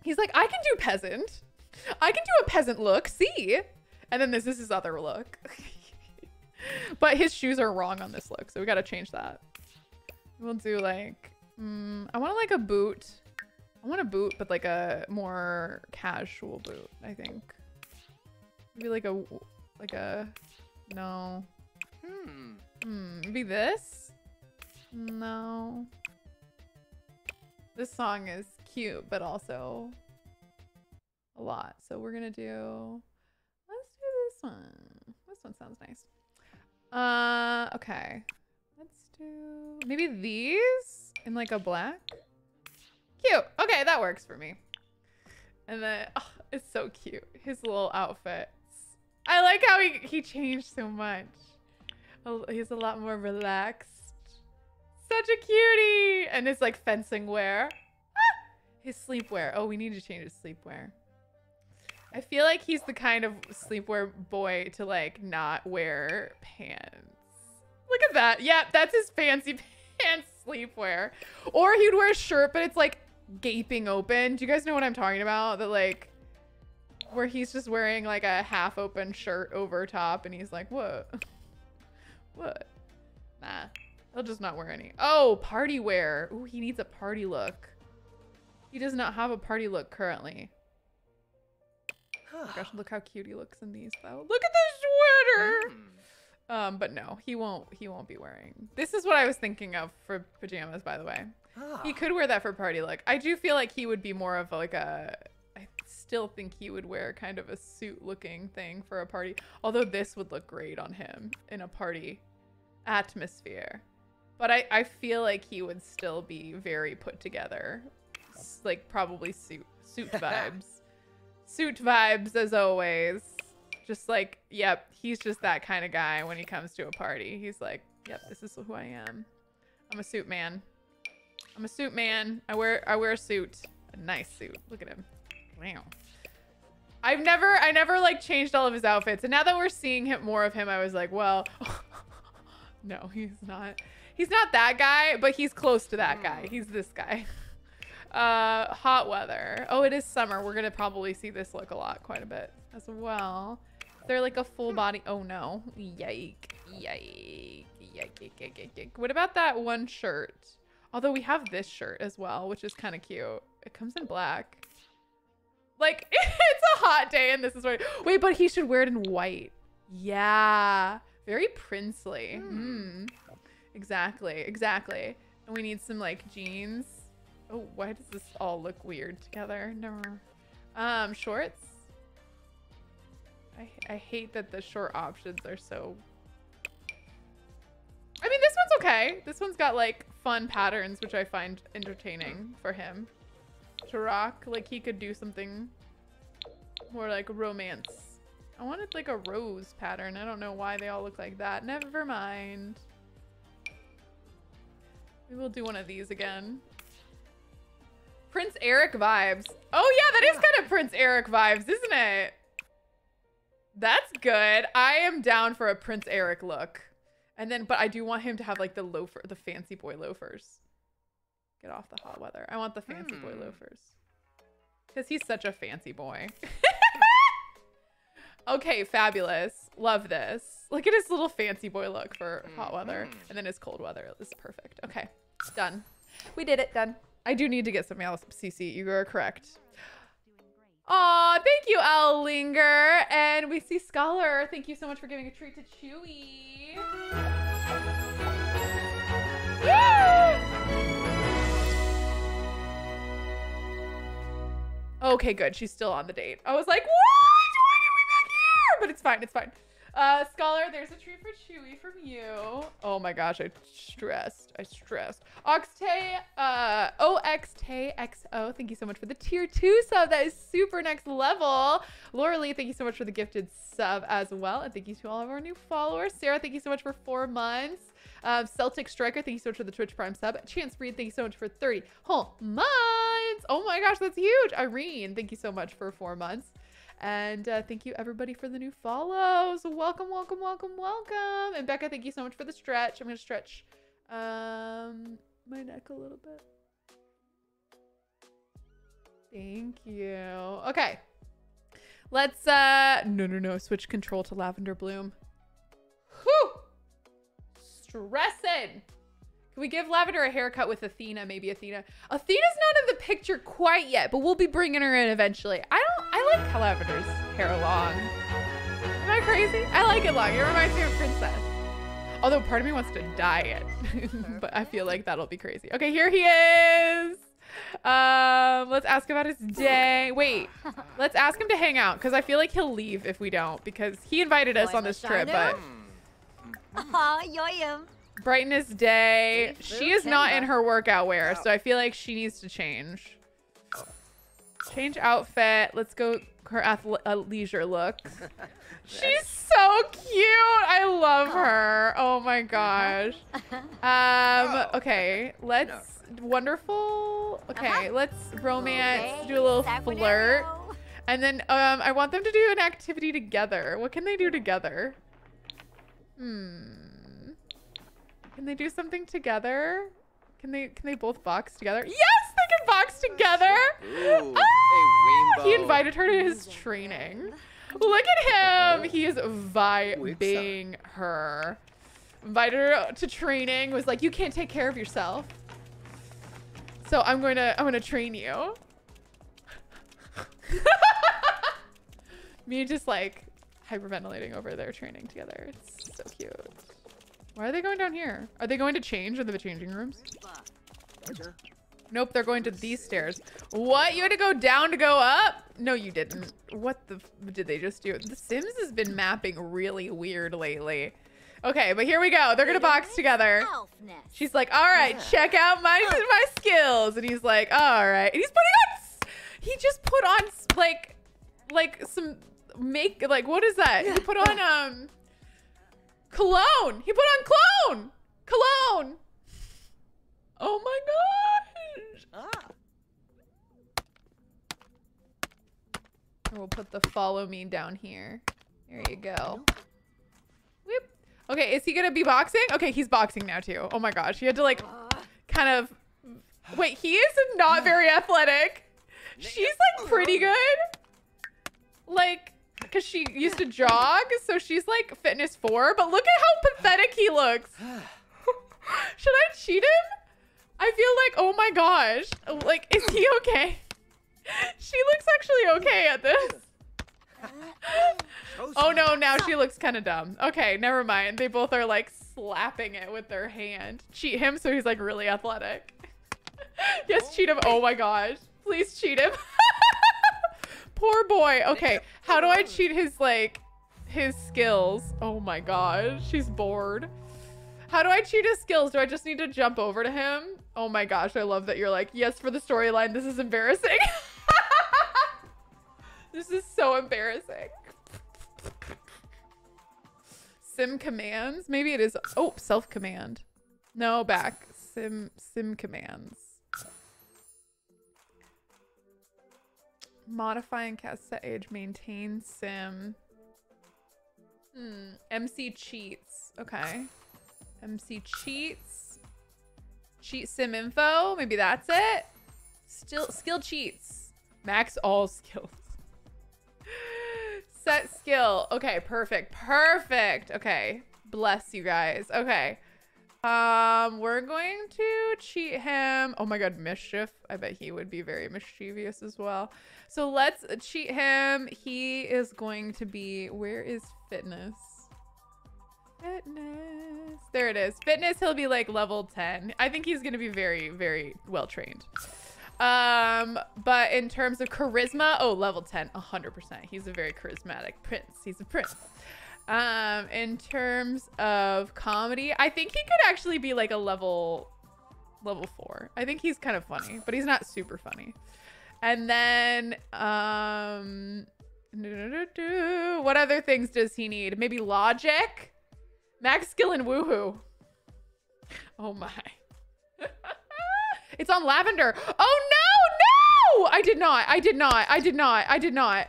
He's like, I can do peasant. I can do a peasant look. See? And then this is his other look. but his shoes are wrong on this look, so we gotta change that. We'll do like, mm, I want to like a boot. I want a boot, but like a more casual boot. I think. Maybe like a, like a, no. Hmm. Hmm, maybe this? No. This song is cute, but also a lot. So we're gonna do, let's do this one. This one sounds nice. Uh, okay. Let's do maybe these in like a black. Cute. Okay, that works for me. And then, oh, it's so cute. His little outfits. I like how he, he changed so much. Oh, he's a lot more relaxed. Such a cutie! And his like fencing wear. Ah! His sleepwear. Oh, we need to change his sleepwear. I feel like he's the kind of sleepwear boy to like not wear pants. Look at that. Yep, that's his fancy pants sleepwear. Or he'd wear a shirt, but it's like gaping open. Do you guys know what I'm talking about? That like where he's just wearing like a half open shirt over top and he's like, what? What? Nah. He'll just not wear any. Oh, party wear. Ooh, he needs a party look. He does not have a party look currently. Oh gosh, look how cute he looks in these though. Look at the sweater. Hmm. Um, but no, he won't. He won't be wearing. This is what I was thinking of for pajamas, by the way. Ah. He could wear that for party look. I do feel like he would be more of like a. I still think he would wear kind of a suit looking thing for a party. Although this would look great on him in a party atmosphere. But I, I feel like he would still be very put together. S- Like probably suit suit vibes. suit vibes as always. Just like, yep, he's just that kind of guy when he comes to a party. He's like, yep, this is who I am. I'm a suit man. I'm a suit man. I wear I wear a suit. A nice suit. Look at him. Wow. I've never, I never like changed all of his outfits. And now that we're seeing him more of him, I was like, well, no, he's not. He's not that guy, but he's close to that guy. He's this guy. Uh, hot weather. Oh, it is summer. We're gonna probably see this look a lot, quite a bit as well. They're like a full body. Oh no! Yike! Yike! Yike! Yike! Yike! Yike! What about that one shirt? Although we have this shirt as well, which is kind of cute. It comes in black. Like it's a hot day, and this is where. Wait, but he should wear it in white. Yeah, very princely. Hmm. Exactly. Exactly. And we need some like jeans. Oh, why does this all look weird together? Never. Um, shorts. I I hate that the short options are so. I mean, this one's okay. This one's got like fun patterns, which I find entertaining for him to rock. Like he could do something more like romance. I wanted like a rose pattern. I don't know why they all look like that. Never mind. We will do one of these again. Prince Eric vibes. Oh yeah, that is kind of Prince Eric vibes, isn't it? That's good. I am down for a Prince Eric look. And then, but I do want him to have like the loafer, the fancy boy loafers. Get off the hot weather. I want the fancy boy Hmm. loafers. Because he's such a fancy boy. okay, fabulous. Love this. Look at his little fancy boy look for hot weather. Mhm. And then his cold weather is perfect. Okay, done. We did it, done. I do need to get something else, CC. You are correct. Aw, thank you, Al Linger. And we see Scholar. Thank you so much for giving a treat to Chewy. Okay, good. She's still on the date. I was like, what? Why did we back here? But it's fine. It's fine. Uh, Scholar, there's a treat for Chewy from you. Oh my gosh, I stressed. I stressed. Oxtay, uh, OXTXO, thank you so much for the tier two sub. That is super next level. Laura Lee, thank you so much for the gifted sub as well. And thank you to all of our new followers. Sarah, thank you so much for four months. Um, Celtic Striker, thank you so much for the Twitch Prime sub. Chance Breed, thank you so much for 30 whole months. Oh my gosh, that's huge. Irene, thank you so much for four months. And uh, thank you everybody for the new follows. Welcome, welcome, welcome, welcome. And Becca, thank you so much for the stretch. I'm gonna stretch um my neck a little bit. Thank you. Okay. Let's uh no no no switch control to lavender bloom. Whew! Stressing. Can we give Lavender a haircut with Athena? Maybe Athena. Athena's not in the picture quite yet, but we'll be bringing her in eventually. I don't. I like how hair long. Am I crazy? I like it long. It reminds me of Princess. Although part of me wants to dye it, but I feel like that'll be crazy. Okay, here he is. Um, let's ask about his day. Wait, let's ask him to hang out because I feel like he'll leave if we don't because he invited us on this trip, but. Aw, yoyum. Brightness day. She is not in her workout wear, so I feel like she needs to change. Change outfit. Let's go her athle- uh, leisure look. She's so cute. I love her. Oh my gosh. Um. Okay. Let's wonderful. Okay. Uh-huh. Let's romance. Do a little flirt. And then um, I want them to do an activity together. What can they do together? Hmm. Can they do something together? Can they can they both box together? Yes, they can box together. Ooh, a ah! He invited her to his training. Look at him. He is vibing her. Invited her to training. Was like, you can't take care of yourself. So I'm going to I'm going to train you. Me just like hyperventilating over their training together. It's so cute. Why are they going down here? Are they going to change in the changing rooms? Gotcha. Nope, they're going to these stairs. What? You had to go down to go up? No, you didn't. What the f- did they just do? The Sims has been mapping really weird lately. Okay, but here we go. They're gonna box together. She's like, all right, check out my my skills. And he's like, all right. And he's putting on, he just put on like, like some make, like, what is that? He put on, um, cologne. He put on cologne. Cologne. Oh my gosh. Ah. We'll put the follow me down here. There you go. Whoop. Okay, is he gonna be boxing? Okay, he's boxing now too. Oh my gosh, he had to like kind of. Wait, he is not very athletic. She's like pretty good. Like, cause she used to jog, so she's like fitness four. But look at how pathetic he looks. Should I cheat him? I feel like, oh my gosh, like, is he okay? She looks actually okay at this. Oh, oh no, now she looks kind of dumb. Okay, never mind. They both are like slapping it with their hand. Cheat him so he's like really athletic. yes, cheat him. Oh my gosh. Please cheat him. Poor boy. Okay, how do I cheat his like his skills? Oh my gosh, she's bored. How do I cheat his skills? Do I just need to jump over to him? Oh my gosh, I love that you're like, yes, for the storyline, this is embarrassing. this is so embarrassing. Sim commands? Maybe it is. Oh, self command. No, back. Sim, sim commands. Modify and CAS set age. Maintain sim. Hmm. MC cheats. Okay. MC cheats. Cheat sim info. Maybe that's it. Still skill cheats. Max all skills. Set skill. Okay, perfect. Perfect. Okay. Bless you guys. Okay. Um, we're going to cheat him. Oh my god, mischief. I bet he would be very mischievous as well. So let's cheat him. He is going to be where is fitness? Fitness. There it is. Fitness, he'll be like level 10. I think he's going to be very, very well trained. Um, but in terms of charisma, oh, level 10, 100%. He's a very charismatic prince. He's a prince. Um, in terms of comedy, I think he could actually be like a level level 4. I think he's kind of funny, but he's not super funny. And then um what other things does he need? Maybe logic? Max skill and woohoo. Oh my. it's on lavender. Oh no, no! I did not. I did not. I did not. I did not.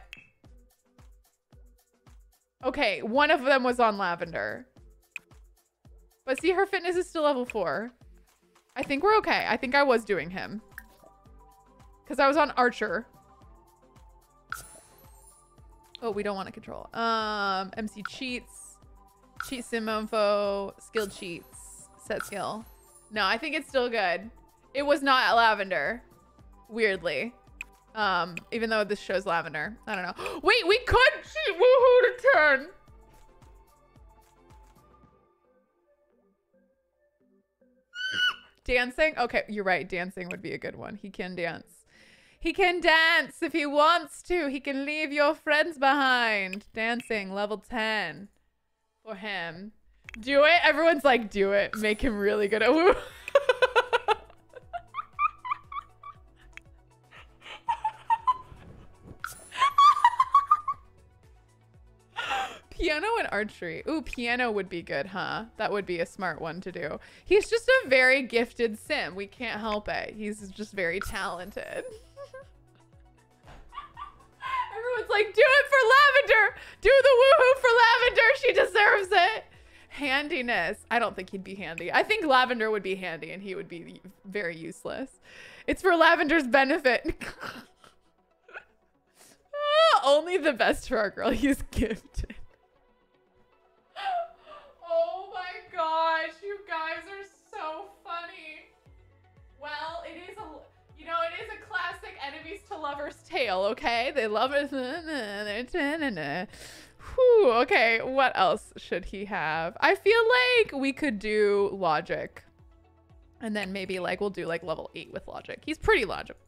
Okay, one of them was on lavender. But see, her fitness is still level four. I think we're okay. I think I was doing him. Because I was on archer. Oh, we don't want to control. Um, MC cheats. Cheat sim info. Skill cheats. Set skill. No, I think it's still good. It was not lavender. Weirdly. Um, even though this shows lavender. I don't know. Wait, we could cheat woohoo to turn. Dancing? Okay, you're right. Dancing would be a good one. He can dance. He can dance if he wants to. He can leave your friends behind. Dancing, level 10 for him. Do it. Everyone's like, do it. Make him really good at woo. piano and archery. Ooh, piano would be good, huh? That would be a smart one to do. He's just a very gifted sim. We can't help it. He's just very talented. Everyone's like, do it for Lavender. Do the woohoo for Lavender. She deserves it. Handiness. I don't think he'd be handy. I think Lavender would be handy and he would be very useless. It's for Lavender's benefit. Only the best for our girl. He's gifted. Oh my gosh, you guys are so funny. Well, it is a, you know, it is a classic enemies to lovers tale, okay? They love it. Whew, okay, what else should he have? I feel like we could do logic. And then maybe like we'll do like level 8 with logic. He's pretty logical.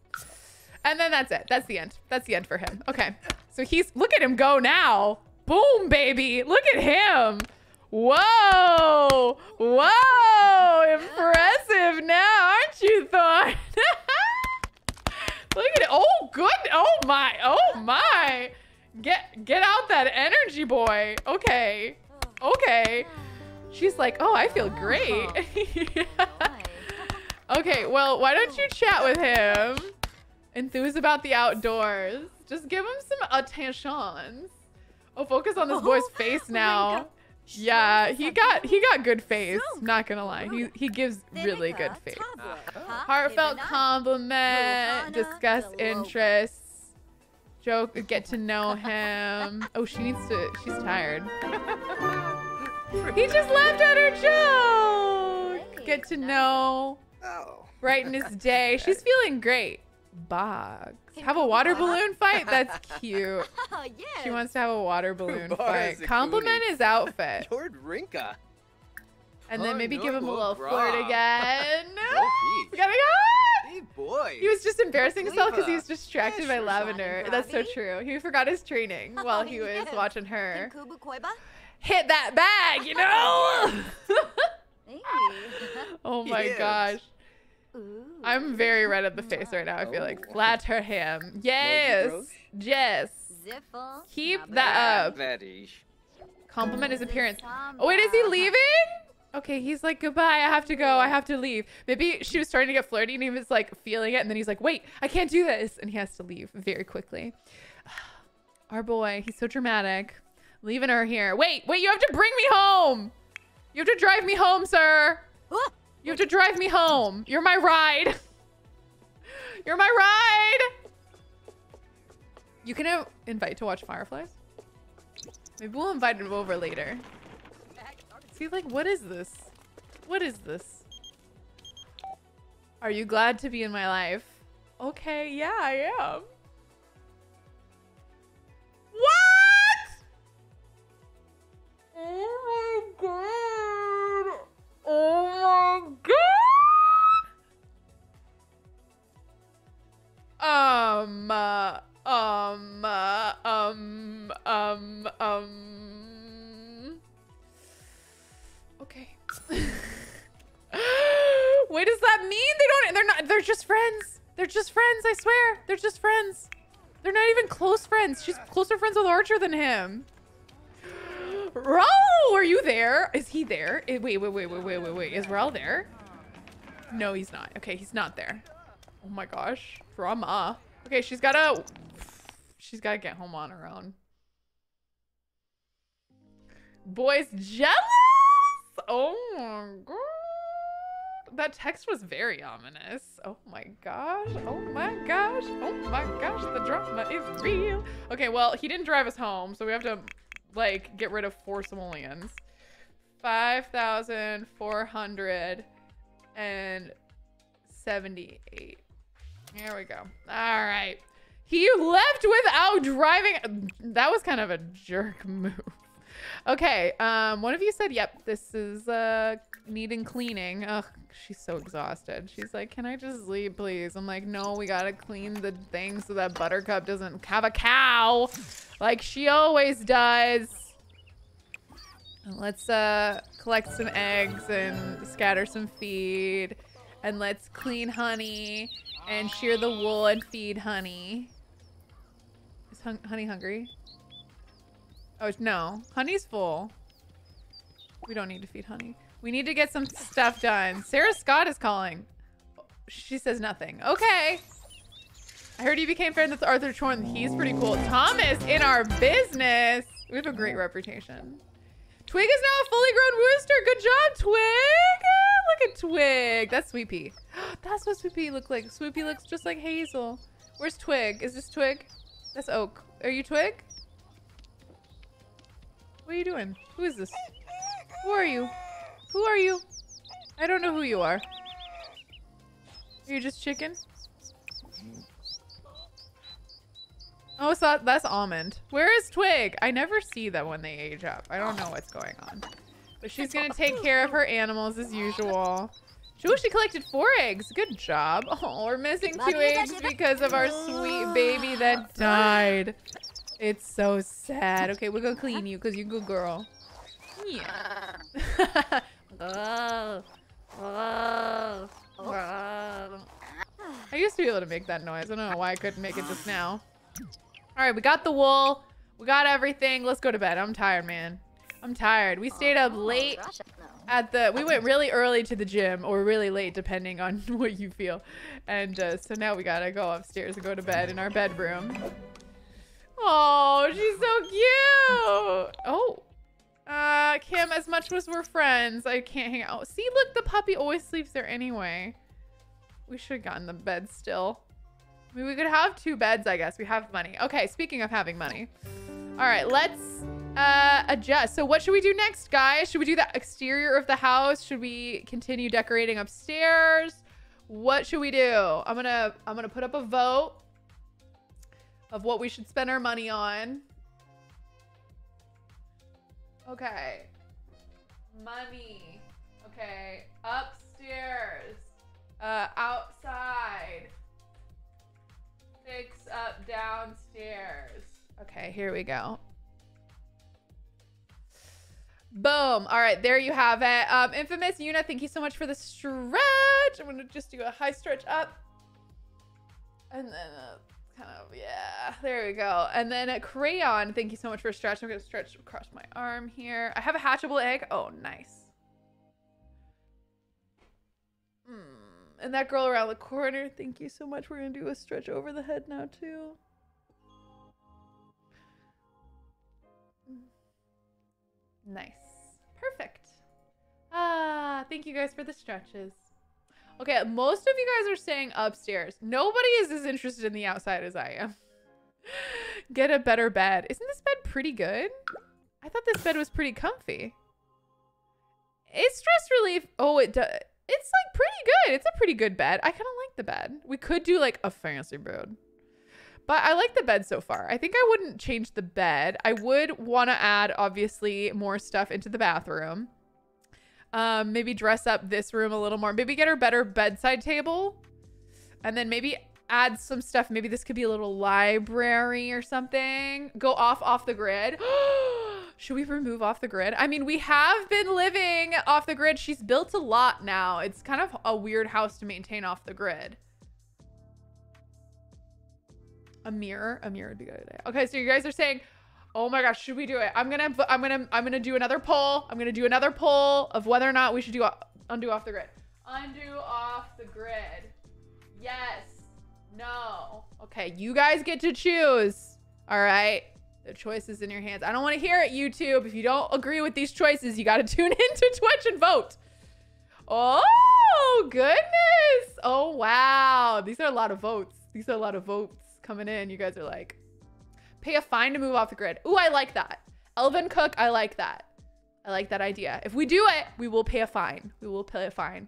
And then that's it. That's the end. That's the end for him. Okay. So he's look at him go now. Boom, baby. Look at him. Whoa! Whoa! Impressive now, aren't you, Thorn? Look at it. Oh, good. Oh my. Oh my. Get get out that energy, boy. Okay. Okay. She's like, oh, I feel great. okay, well, why don't you chat with him? Enthuse about the outdoors. Just give him some attention. Oh, focus on this boy's Oh, face now. Rinka. Yeah, he got he got good face. Not gonna lie, he he gives really good Vinegar, face. Tava, Uh-huh. Ha, Heartfelt compliment, discuss interests, joke, get to know him. Oh, she needs to. She's tired. He just laughed at her joke. Get to know, Oh. brighten his day. She's feeling great. Boggs. Have a water balloon fight? That's cute. Oh, yes. She wants to have a water balloon fight. Barzakuni. Compliment his outfit. Lord Rinka. And then Oh, maybe no, give him a well, little flirt again. Oh, we gotta go. Hey, boy. He was just embarrassing himself because he was distracted Yeah, by Lavender. Johnny That's so true. He forgot his training while he was Yes. watching her. Hit that bag, you know? Oh my Yes. gosh. Ooh. I'm very red at the face right now. I feel like Oh. flatter him. Yes. Roche? Yes. Keep that up. Compliment his appearance. Oh wait, is he leaving? Okay, he's like, goodbye, I have to go, I have to leave. Maybe she was starting to get flirty and he was like feeling it, and then he's like, wait, I can't do this. And he has to leave very quickly. Our boy, he's so dramatic. Leaving her here. Wait, wait, you have to bring me home. You have to drive me home, sir. You have to drive me home. You're my ride. You're my ride. You can invite to watch Fireflies. Maybe we'll invite him over later. See, like, what is this? What is this? Are you glad to be in my life? Okay, yeah, I am. What? Oh my god. Oh my god. Um, uh, um, uh, um, um, um. Okay. What does that mean? They don't, they're not, they're just friends. They're just friends, I swear. They're just friends. They're not even close friends. She's closer friends with Archer than him. Raul, are you there? Is he there? Eh, Wait, wait, wait, wait, wait, wait, wait. Is Raul there? No, he's not. Okay, he's not there. Oh my gosh. Drama. Okay, she's gotta... She's gotta get home on her own. Boys jealous? Oh my god. That text was very ominous. Oh my gosh. Oh my gosh. Oh my gosh. The drama is real. Okay, well, he didn't drive us home, so we have to, like, get rid of four simoleons. 5,478. Here we go. All right. He left without driving. That was kind of a jerk move. Okay. Um, one of you said, "Yep, this is uh needing cleaning." Ugh, she's so exhausted. She's like, "Can I just leave, please?" I'm like, "No, we gotta clean the thing so that Buttercup doesn't have a cow, like she always does." Let's uh collect some eggs and scatter some feed, and let's clean honey and shear the wool and feed honey. Is hun honey hungry? Oh no, honey's full. We don't need to feed honey. We need to get some stuff done. Sarah Scott is calling. She says nothing. Okay. I heard you became friends with Arthur Thorn. He's pretty cool. Thomas in our business. We have a great reputation. Twig is now a fully grown rooster. Good job, Twig. Look at Twig. That's Sweet Pea. That's what Sweet Pea looks like. Sweet Pea looks just like Hazel. Where's Twig? Is this Twig? That's Oak. Are you Twig? What are you doing? Who is this? Who are you? Who are you? I don't know who you are. Are you just chicken? Oh, so that's almond. Where is Twig? I never see them when they age up. I don't know what's going on. But she's gonna take care of her animals as usual. Oh, she collected four eggs. Good job. Oh, we're missing two eggs because of our sweet baby that died. It's so sad. Okay, we're gonna clean you because you're a good girl. Yeah. Oh. Oh. Oh. I used to be able to make that noise. I don't know why I couldn't make it just now. All right, we got the wool. We got everything. Let's go to bed. I'm tired, man. I'm tired. We stayed up late at the we went really early to the gym or really late depending on what you feel and uh, so now we gotta go upstairs and go to bed in our bedroom Oh, she's so cute. Oh. Uh, Kim, as much as we're friends, I can't hang out. See, look, the puppy always sleeps there anyway. We should have gotten the bed still. I mean, we could have two beds, I guess. We have money. Okay, speaking of having money. All right, let's uh, adjust. So what should we do next, guys? Should we do the exterior of the house? Should we continue decorating upstairs? What should we do? I'm gonna I'm gonna put up a vote of what we should spend our money on. Okay. Money. Okay. Upstairs. Uh, outside. Fix up downstairs. Okay, here we go. Boom. All right, there you have it. Um, Infamous Yuna, thank you so much for the stretch. I'm gonna just do a high stretch up. And then uh, kind of, yeah, there we go. And then a Crayon, thank you so much for a stretch. I'm gonna stretch across my arm here. I have a hatchable egg. Oh, nice. Hmm. And that girl around the corner, thank you so much. We're gonna do a stretch over the head now too. Nice. Perfect. Ah, thank you guys for the stretches. Okay, most of you guys are staying upstairs. Nobody is as interested in the outside as I am. Get a better bed. Isn't this bed pretty good? I thought this bed was pretty comfy. It's stress relief. Oh, it does. It's like pretty good. It's a pretty good bed. I kind of like the bed. We could do like a fancy bed. But I like the bed so far. I think I wouldn't change the bed. I would want to add, obviously, more stuff into the bathroom. Um, maybe dress up this room a little more. Maybe get her better bedside table. And then maybe add some stuff. Maybe this could be a little library or something. Go off off the grid. Should we remove off the grid? I mean, we have been living off the grid. She's built a lot now. It's kind of a weird house to maintain off the grid. A mirror, a mirror would be good. Okay, so you guys are saying, "Oh my gosh, should we do it?" I'm gonna, I'm gonna, I'm gonna do another poll. I'm gonna do another poll of whether or not we should do undo off the grid. Undo off the grid. Yes. No. Okay, you guys get to choose. All right. The choice is in your hands. I don't want to hear it, YouTube. If you don't agree with these choices, you got to tune into Twitch and vote. Oh, goodness. Oh, wow. These are a lot of votes. These are a lot of votes coming in. You guys are like, pay a fine to move off the grid. Ooh, I like that. Elvin Cook, I like that. I like that idea. If we do it, we will pay a fine. We will pay a fine.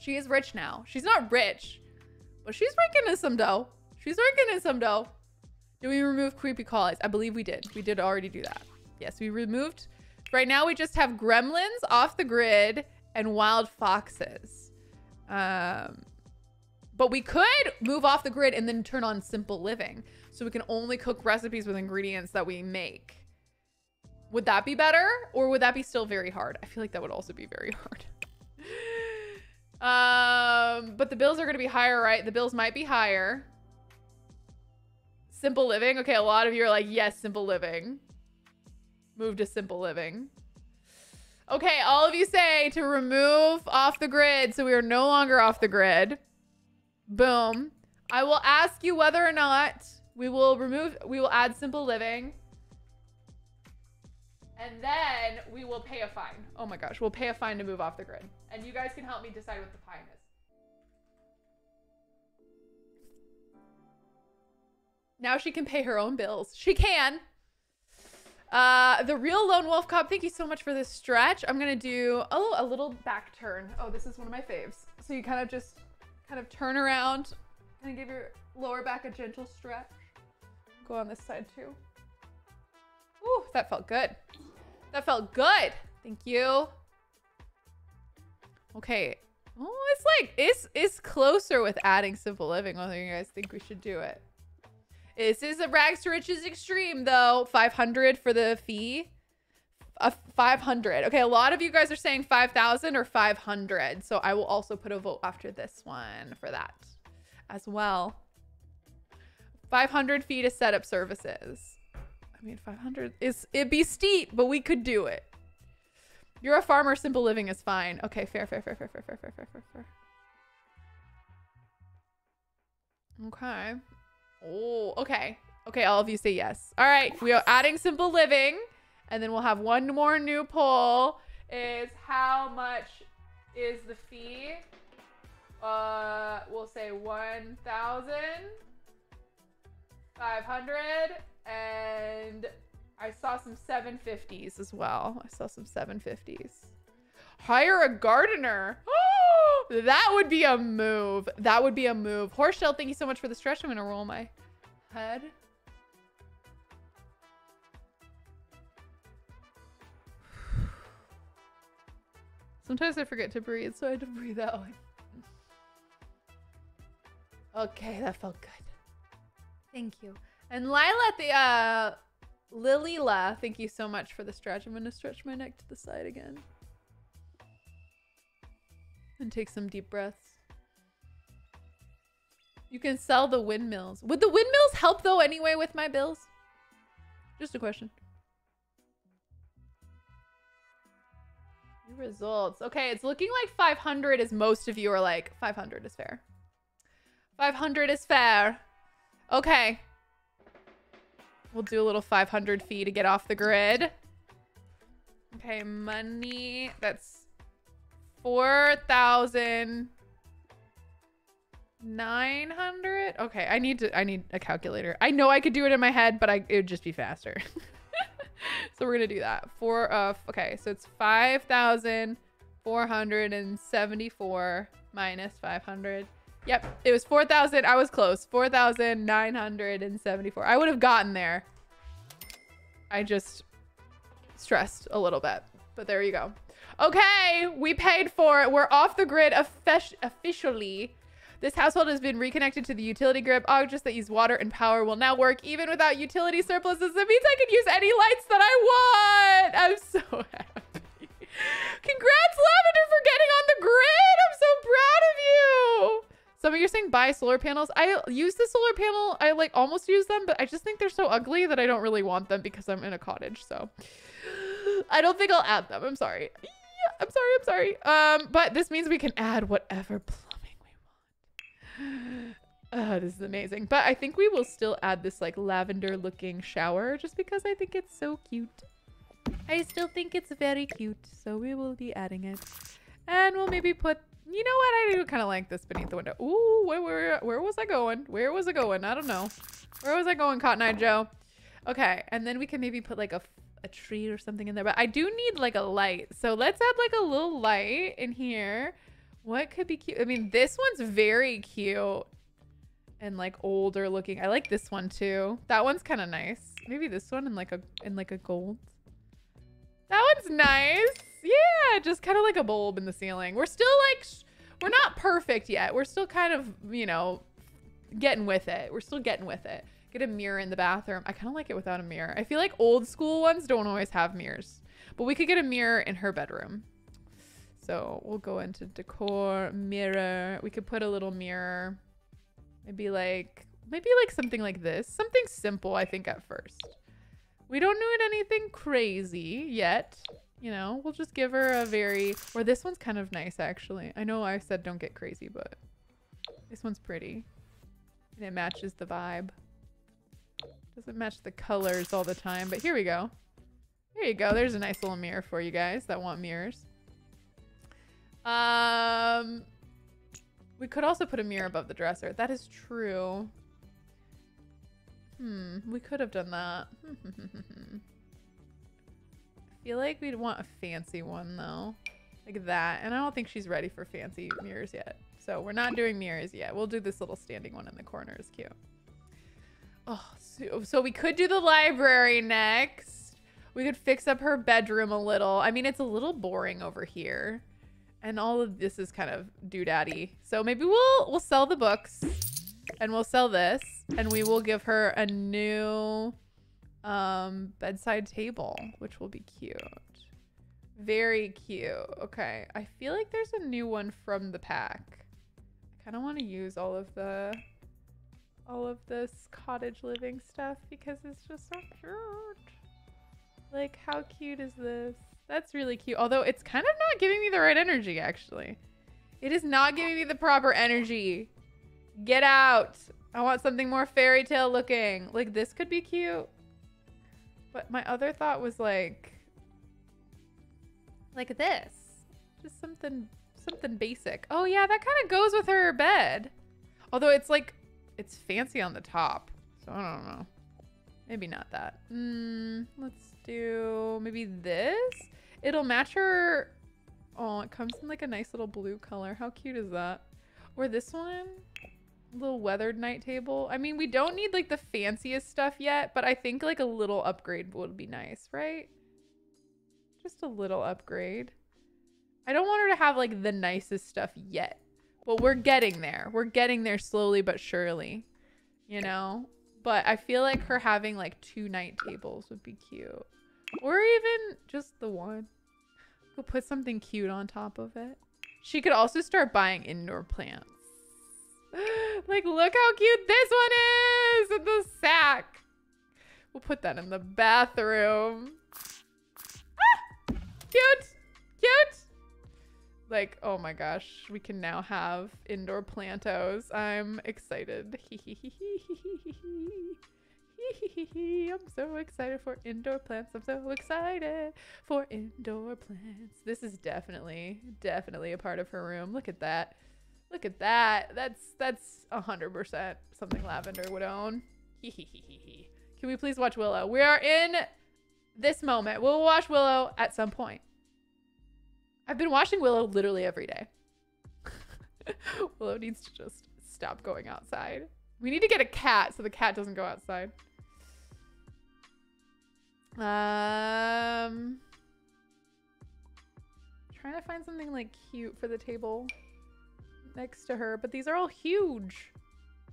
She is rich now. She's not rich, but she's raking in some dough. She's raking in some dough. Did we remove creepy crawlies? I believe we did. We did already do that. Yes, we removed. Right now, we just have gremlins off the grid and wild foxes. Um, but we could move off the grid and then turn on simple living. So we can only cook recipes with ingredients that we make. Would that be better? Or would that be still very hard? I feel like that would also be very hard. um, but the bills are going to be higher, right? The bills might be higher. Simple living. Okay, a lot of you are like, yes, simple living. Move to simple living. Okay, all of you say to remove off the grid so we are no longer off the grid. Boom. I will ask you whether or not we will remove, we will add simple living. And then we will pay a fine. Oh my gosh, we'll pay a fine to move off the grid. And you guys can help me decide what the fine is. Now she can pay her own bills. She can. Uh, the real lone wolf cop. Thank you so much for this stretch. I'm gonna do oh a little back turn. Oh, this is one of my faves. So you kind of just kind of turn around and give your lower back a gentle stretch. Go on this side too. Ooh, that felt good. That felt good. Thank you. Okay. Oh, it's like it's it's closer with adding simple living. Whether you guys think we should do it. This is a rags to riches extreme though. 500 for the fee. A 500. Okay, a lot of you guys are saying 5,000 or 500. So I will also put a vote after this one for that as well. 500 feet of setup services. I mean, 500 is it'd be steep, but we could do it. You're a farmer. Simple living is fine. Okay, fair, fair, fair, fair, fair, fair, fair, fair, fair, fair. Okay. Oh, okay. Okay, all of you say yes. All right, we are adding simple living, and then we'll have one more new poll. Is how much is the fee? Uh, we'll say one thousand five hundred, and I saw some seven fifties as well. I saw some seven fifties. Hire a gardener. that would be a move. That would be a move. Horseshell, thank you so much for the stretch. I'm gonna roll my head. Sometimes I forget to breathe, so I had to breathe out. Okay, that felt good. Thank you. And Lila, the uh, Lilila, thank you so much for the stretch. I'm gonna stretch my neck to the side again. And take some deep breaths. You can sell the windmills. Would the windmills help though anyway with my bills? Just a question. New results. Okay, it's looking like 500 is most of you are like 500 is fair. 500 is fair. Okay. We'll do a little 500 fee to get off the grid. Okay, money. That's 4,900. Okay, I need to, I need a calculator. I know I could do it in my head, but I, it would just be faster. so we're going to do that. Four, uh, okay, so it's 5,474 minus 500. Yep, it was 4,000. I was close. 4,974. I would have gotten there. I just stressed a little bit, but there you go. Okay, we paid for it. We're off the grid officially. This household has been reconnected to the utility grid. Objects that use water and power will now work even without utility surpluses. That means I can use any lights that I want. I'm so happy. Congrats, Lavender, for getting on the grid. I'm so proud of you. Some of you are saying buy solar panels. I use the solar panel. I like almost use them, but I just think they're so ugly that I don't really want them because I'm in a cottage. So I don't think I'll add them. I'm sorry. Yeah, I'm sorry. I'm sorry. Um, but this means we can add whatever plumbing we want. Oh, this is amazing. But I think we will still add this like lavender looking shower just because I think it's so cute. I still think it's very cute. So we will be adding it. And we'll maybe put you know what? I do kind of like this beneath the window. Ooh, where, where, where was I going? Where was I going? I don't know. Where was I going, Cotton Eye Joe? Okay, and then we can maybe put like a, a tree or something in there. But I do need like a light. So let's add like a little light in here. What could be cute? I mean, this one's very cute and like older looking. I like this one too. That one's kind of nice. Maybe this one in like a in like a gold. That one's nice. Yeah, just kind of like a bulb in the ceiling. We're still like, we're not perfect yet. We're still kind of, you know, getting with it. We're still getting with it. Get a mirror in the bathroom. I kind of like it without a mirror. I feel like old school ones don't always have mirrors, but we could get a mirror in her bedroom. So we'll go into decor, mirror. We could put a little mirror. Maybe like, maybe like something like this. Something simple, I think, at first. We don't need anything crazy yet. You know, we'll just give her a very, or this one's kind of nice, actually. I know I said don't get crazy, but this one's pretty. And it matches the vibe. Doesn't match the colors all the time, but here we go. There you go. There's a nice little mirror for you guys that want mirrors. Um, we could also put a mirror above the dresser. That is true. Hmm, we could have done that. Feel like we'd want a fancy one though. Like that. And I don't think she's ready for fancy mirrors yet. So we're not doing mirrors yet. We'll do this little standing one in the corner. It's cute. Oh, so, so we could do the library next. We could fix up her bedroom a little. I mean, it's a little boring over here. And all of this is kind of doodaddy. So maybe we'll we'll sell the books and we'll sell this and we will give her a new um bedside table, which will be cute. Very cute. Okay. I feel like there's a new one from the pack. I kind of want to use all of the all of this cottage living stuff because it's just so cute. Like how cute is this? That's really cute. Although it's kind of not giving me the right energy actually. It is not giving me the proper energy. Get out. I want something more fairy tale looking. Like this could be cute. But my other thought was like like this. Just something something basic. Oh yeah, that kind of goes with her bed. Although it's like it's fancy on the top. So I don't know. Maybe not that. Mm, let's do maybe this. It'll match her. Oh, it comes in like a nice little blue color. How cute is that? Or this one? Little weathered night table. I mean, we don't need like the fanciest stuff yet, but I think like a little upgrade would be nice, right? Just a little upgrade. I don't want her to have like the nicest stuff yet, but we're getting there. We're getting there slowly but surely, you know? But I feel like her having like two night tables would be cute. Or even just the one. We'll put something cute on top of it. She could also start buying indoor plants. like, look how cute this one is in the sack. We'll put that in the bathroom. Ah! Cute. Cute. Like, oh my gosh, we can now have indoor plantos. I'm excited. I'm so excited for indoor plants. I'm so excited for indoor plants. This is definitely, definitely a part of her room. Look at that. Look at that. That's that's a hundred percent something Lavender would own. Can we please watch Willow? We are in this moment. We'll watch Willow at some point. I've been watching Willow literally every day. Willow needs to just stop going outside. We need to get a cat so the cat doesn't go outside. Um, trying to find something like cute for the table next to her, but these are all huge.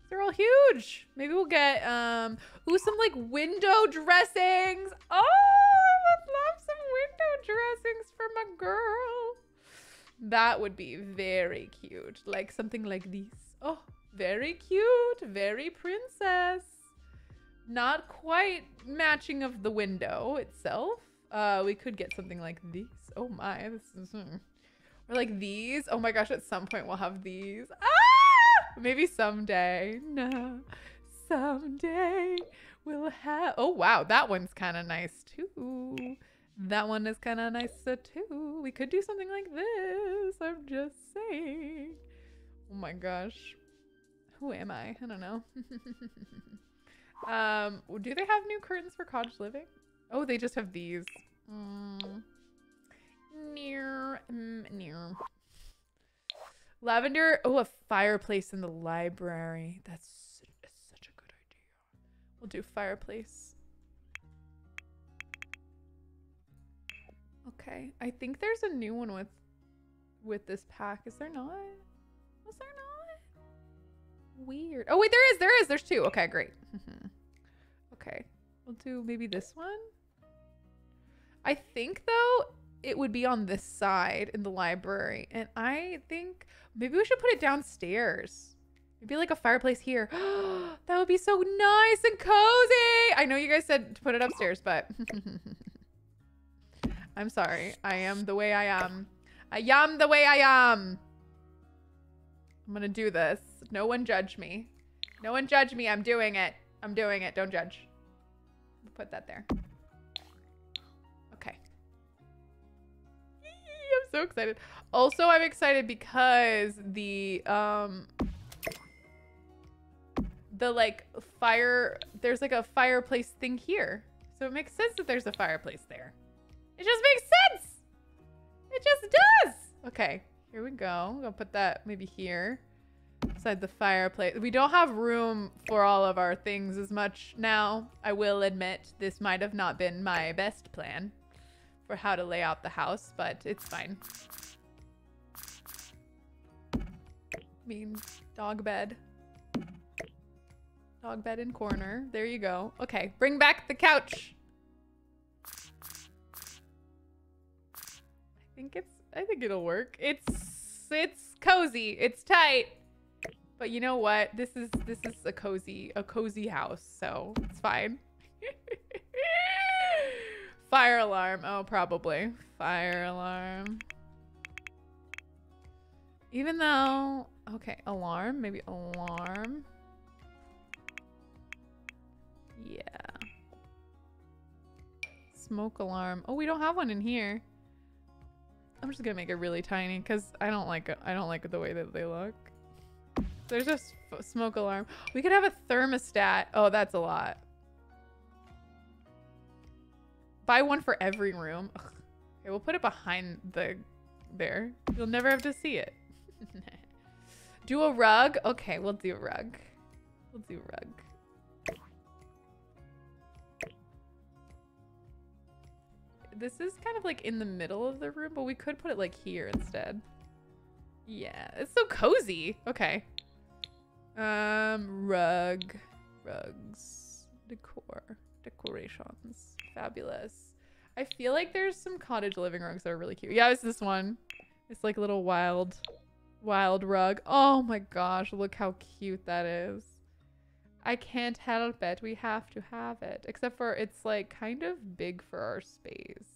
They're all huge. Maybe we'll get um ooh some like window dressings. Oh, I would love some window dressings for my girl. That would be very cute. Like something like these. Oh, very cute. Very princess. Not quite matching of the window itself. Uh, we could get something like these. Oh my, this is. Or like these. Oh my gosh, at some point we'll have these. Ah! Maybe someday. No. Someday we'll have. Oh wow, that one's kind of nice too. That one is kind of nice too. We could do something like this. I'm just saying. Oh my gosh. Who am I? I don't know. um, do they have new curtains for cottage living? Oh, they just have these. Mm. Near, mm, near. Lavender. Oh, a fireplace in the library. That's such, such a good idea. We'll do fireplace. Okay, I think there's a new one with with this pack. Is there not? Was there not? Weird. Oh wait, there is. There is. There's two. Okay, great. okay, we'll do maybe this one. I think though it would be on this side in the library, and I think maybe we should put it downstairs. Maybe like a fireplace here. that would be so nice and cozy. I know you guys said to put it upstairs, but I'm sorry. I am the way I am. I am the way I am. I'm gonna do this. No one judge me. No one judge me. I'm doing it. I'm doing it. Don't judge. Put that there. So excited. Also, I'm excited because the um the like fire there's like a fireplace thing here. So it makes sense that there's a fireplace there. It just makes sense. It just does. Okay, here we go. I'm gonna put that maybe here beside the fireplace. We don't have room for all of our things as much now. I will admit this might have not been my best plan for how to lay out the house, but it's fine. I mean, dog bed. Dog bed in corner. There you go. Okay, bring back the couch. I think it's I think it'll work. It's it's cozy. It's tight. But you know what? This is this is a cozy a cozy house, so it's fine. Fire alarm. Oh, probably. Fire alarm. Even though okay, alarm, maybe alarm. Yeah. Smoke alarm. Oh, we don't have one in here. I'm just gonna make it really tiny because I don't like I don't like the way that they look. There's a smoke alarm. We could have a thermostat. Oh, that's a lot. Buy one for every room. Ugh. Okay, we'll put it behind the there. You'll never have to see it. do a rug. Okay, we'll do a rug. We'll do rug. This is kind of like in the middle of the room, but we could put it like here instead. Yeah, it's so cozy. Okay. Um, rug, rugs, decor, decorations, fabulous. I feel like there's some cottage living rugs that are really cute. Yeah, it's this one. It's like a little wild, wild rug. Oh my gosh, look how cute that is. I can't help it. We have to have it. Except for it's like kind of big for our space.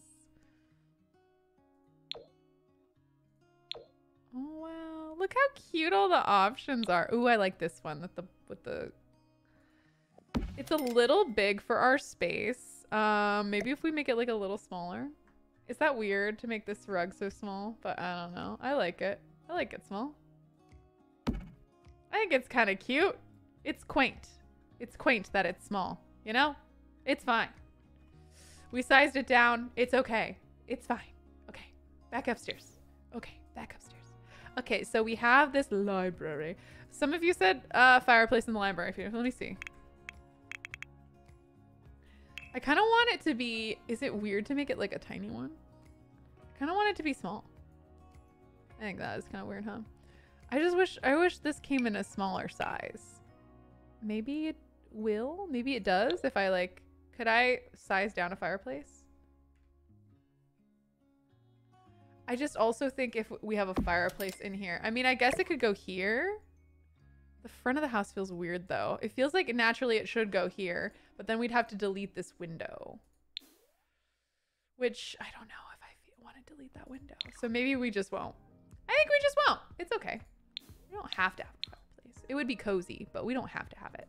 Oh wow. Look how cute all the options are. Ooh, I like this one with the with the It's a little big for our space. Um maybe if we make it like a little smaller. Is that weird to make this rug so small? But I don't know. I like it. I like it small. I think it's kind of cute. It's quaint. It's quaint that it's small, you know? It's fine. We sized it down. It's okay. It's fine. Okay. Back upstairs. Okay. Back upstairs. Okay, so we have this library. Some of you said uh, fireplace in the library. Let me see. I kind of want it to be... Is it weird to make it like a tiny one? I kind of want it to be small. I think that is kind of weird, huh? I just wish... I wish this came in a smaller size. Maybe it will? Maybe it does if I like... Could I size down a fireplace? I just also think if we have a fireplace in here... I mean, I guess it could go here. The front of the house feels weird, though. It feels like naturally it should go here, but then we'd have to delete this window. Which, I don't know if I want to delete that window. So maybe we just won't. I think we just won't. It's okay. We don't have to have a fireplace. It would be cozy, but we don't have to have it.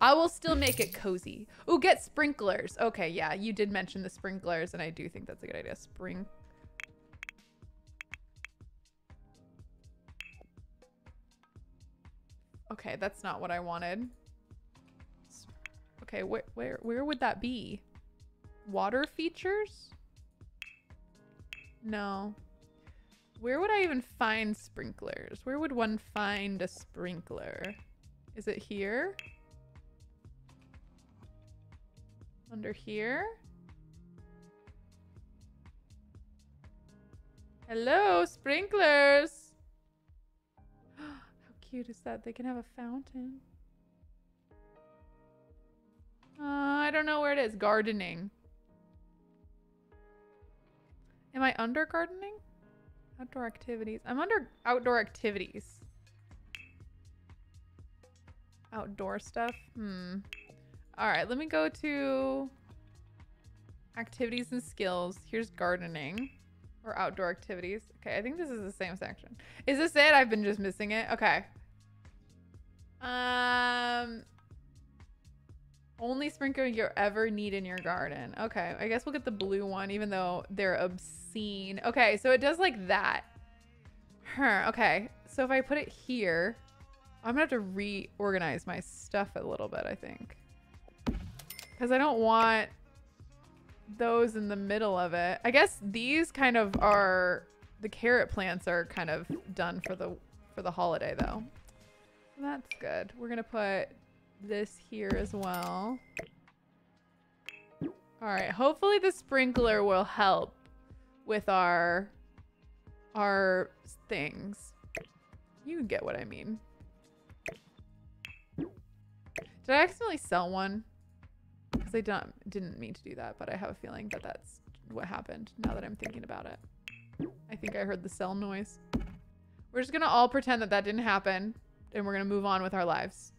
I will still make it cozy. Oh, get sprinklers. Okay, yeah, you did mention the sprinklers, and I do think that's a good idea. Spring. Okay, that's not what I wanted. Okay, where where where would that be? Water features? No. Where would I even find sprinklers? Where would one find a sprinkler? Is it here? Under here? Hello, sprinklers! How cute is that? They can have a fountain. Uh, I don't know where it is. Gardening. Am I under gardening? Outdoor activities. I'm under outdoor activities. Outdoor stuff. Hmm. All right, let me go to activities and skills. Here's gardening or outdoor activities. Okay, I think this is the same section. Is this it? I've been just missing it. Okay. Um only sprinkler you ever need in your garden. Okay, I guess we'll get the blue one even though they're obscene. Okay, so it does like that. Huh, okay. So if I put it here, I'm gonna have to reorganize my stuff a little bit, I think. Because I don't want those in the middle of it. I guess these kind of are the carrot plants are kind of done for the for the holiday though. That's good. We're gonna put this here as well. All right. Hopefully the sprinkler will help with our our things. You get what I mean. Did I accidentally sell one? Because I don't, didn't mean to do that, but I have a feeling that that's what happened now that I'm thinking about it. I think I heard the sell noise. We're just going to all pretend that that didn't happen and we're going to move on with our lives.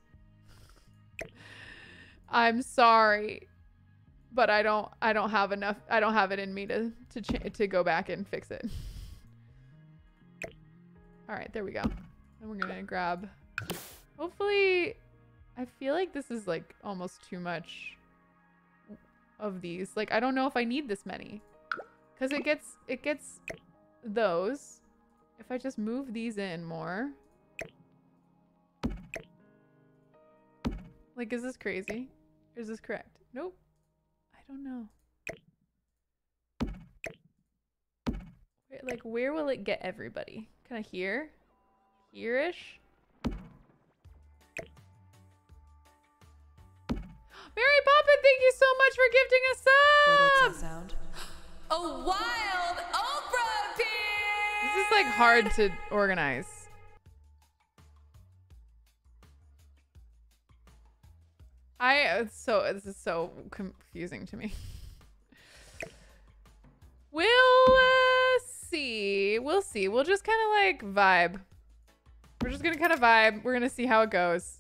I'm sorry, but I don't I don't have enough I don't have it in me to to to go back and fix it. All right, there we go. And we're to grab Hopefully I feel like this is like almost too much of these. Like I don't know if I need this many. Cuz it gets it gets those. If I just move these in more. Like is this crazy? Is this correct? Nope. I don't know. Like where will it get everybody? Kind of here? Here-ish? Mary Poppin, thank you so much for gifting a sub! sound? A wild Oprah appears! This is like hard to organize. I so this is so confusing to me. We'll uh, see. We'll see. We'll just kind of like vibe. We're just gonna kind of vibe. We're gonna see how it goes.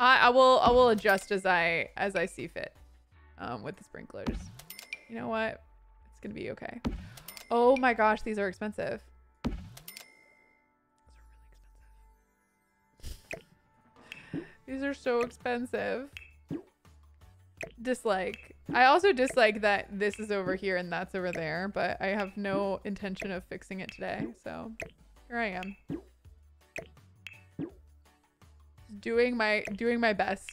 I, I will I will adjust as I as I see fit um, with the sprinklers. You know what? It's gonna be okay. Oh my gosh, these are expensive. These are so expensive. Dislike. I also dislike that this is over here and that's over there, but I have no intention of fixing it today. So here I am. Doing my doing my best.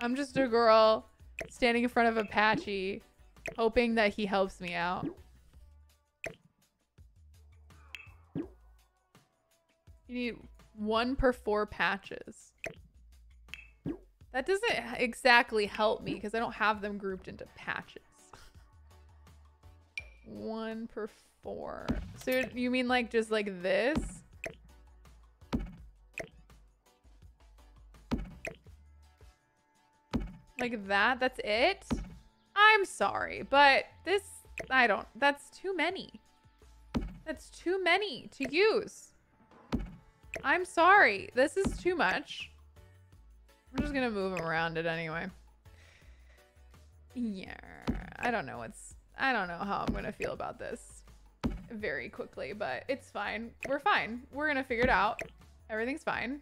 I'm just a girl standing in front of a Patchy hoping that he helps me out. You need one per four patches. That doesn't exactly help me because I don't have them grouped into patches. One per four. So you mean like just like this? Like that? That's it? I'm sorry, but this, I don't, that's too many. That's too many to use. I'm sorry. This is too much. I'm just gonna move around it anyway. Yeah, I don't know what's, I don't know how I'm gonna feel about this very quickly, but it's fine. We're fine. We're gonna figure it out. Everything's fine.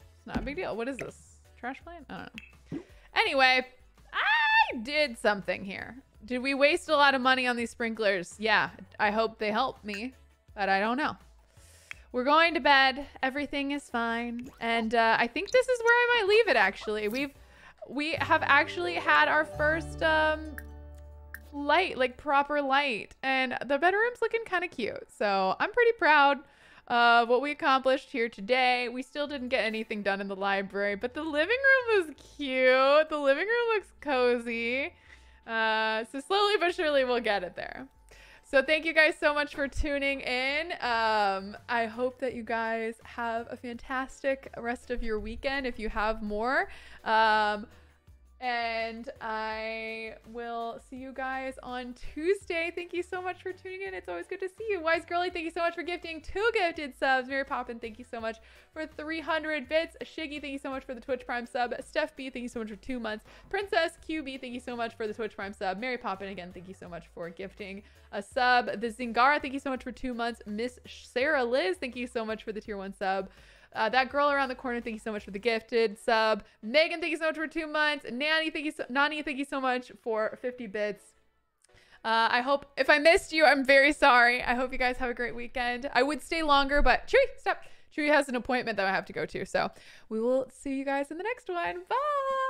It's not a big deal. What is this? Trash plant? I don't know. Anyway, I did something here. Did we waste a lot of money on these sprinklers? Yeah, I hope they help me, but I don't know. We're going to bed. Everything is fine. And uh, I think this is where I might leave it, actually. We've, we have actually had our first um, light, like proper light. And the bedroom's looking kind of cute. So I'm pretty proud of what we accomplished here today. We still didn't get anything done in the library, but the living room was cute. The living room looks cozy. Uh, so slowly but surely we'll get it there. So thank you guys so much for tuning in. Um, I hope that you guys have a fantastic rest of your weekend if you have more. Um, and I will see you guys on Tuesday. Thank you so much for tuning in. It's always good to see you. Wise Girly, thank you so much for gifting two gifted subs. Mary Poppin, thank you so much for 300 bits. Shiggy, thank you so much for the Twitch Prime sub. Steph B, thank you so much for two months. Princess QB, thank you so much for the Twitch Prime sub. Mary Poppin, again, thank you so much for gifting a sub. The Zingara, thank you so much for two months. Miss Sarah Liz, thank you so much for the tier one sub. Uh, that girl around the corner, thank you so much for the gifted sub. Megan, thank you so much for two months. Nanny, thank you so Nani, thank you so much for 50 bits. Uh, I hope if I missed you, I'm very sorry. I hope you guys have a great weekend. I would stay longer, but Chewy, stop. Chewy has an appointment that I have to go to. So we will see you guys in the next one. Bye.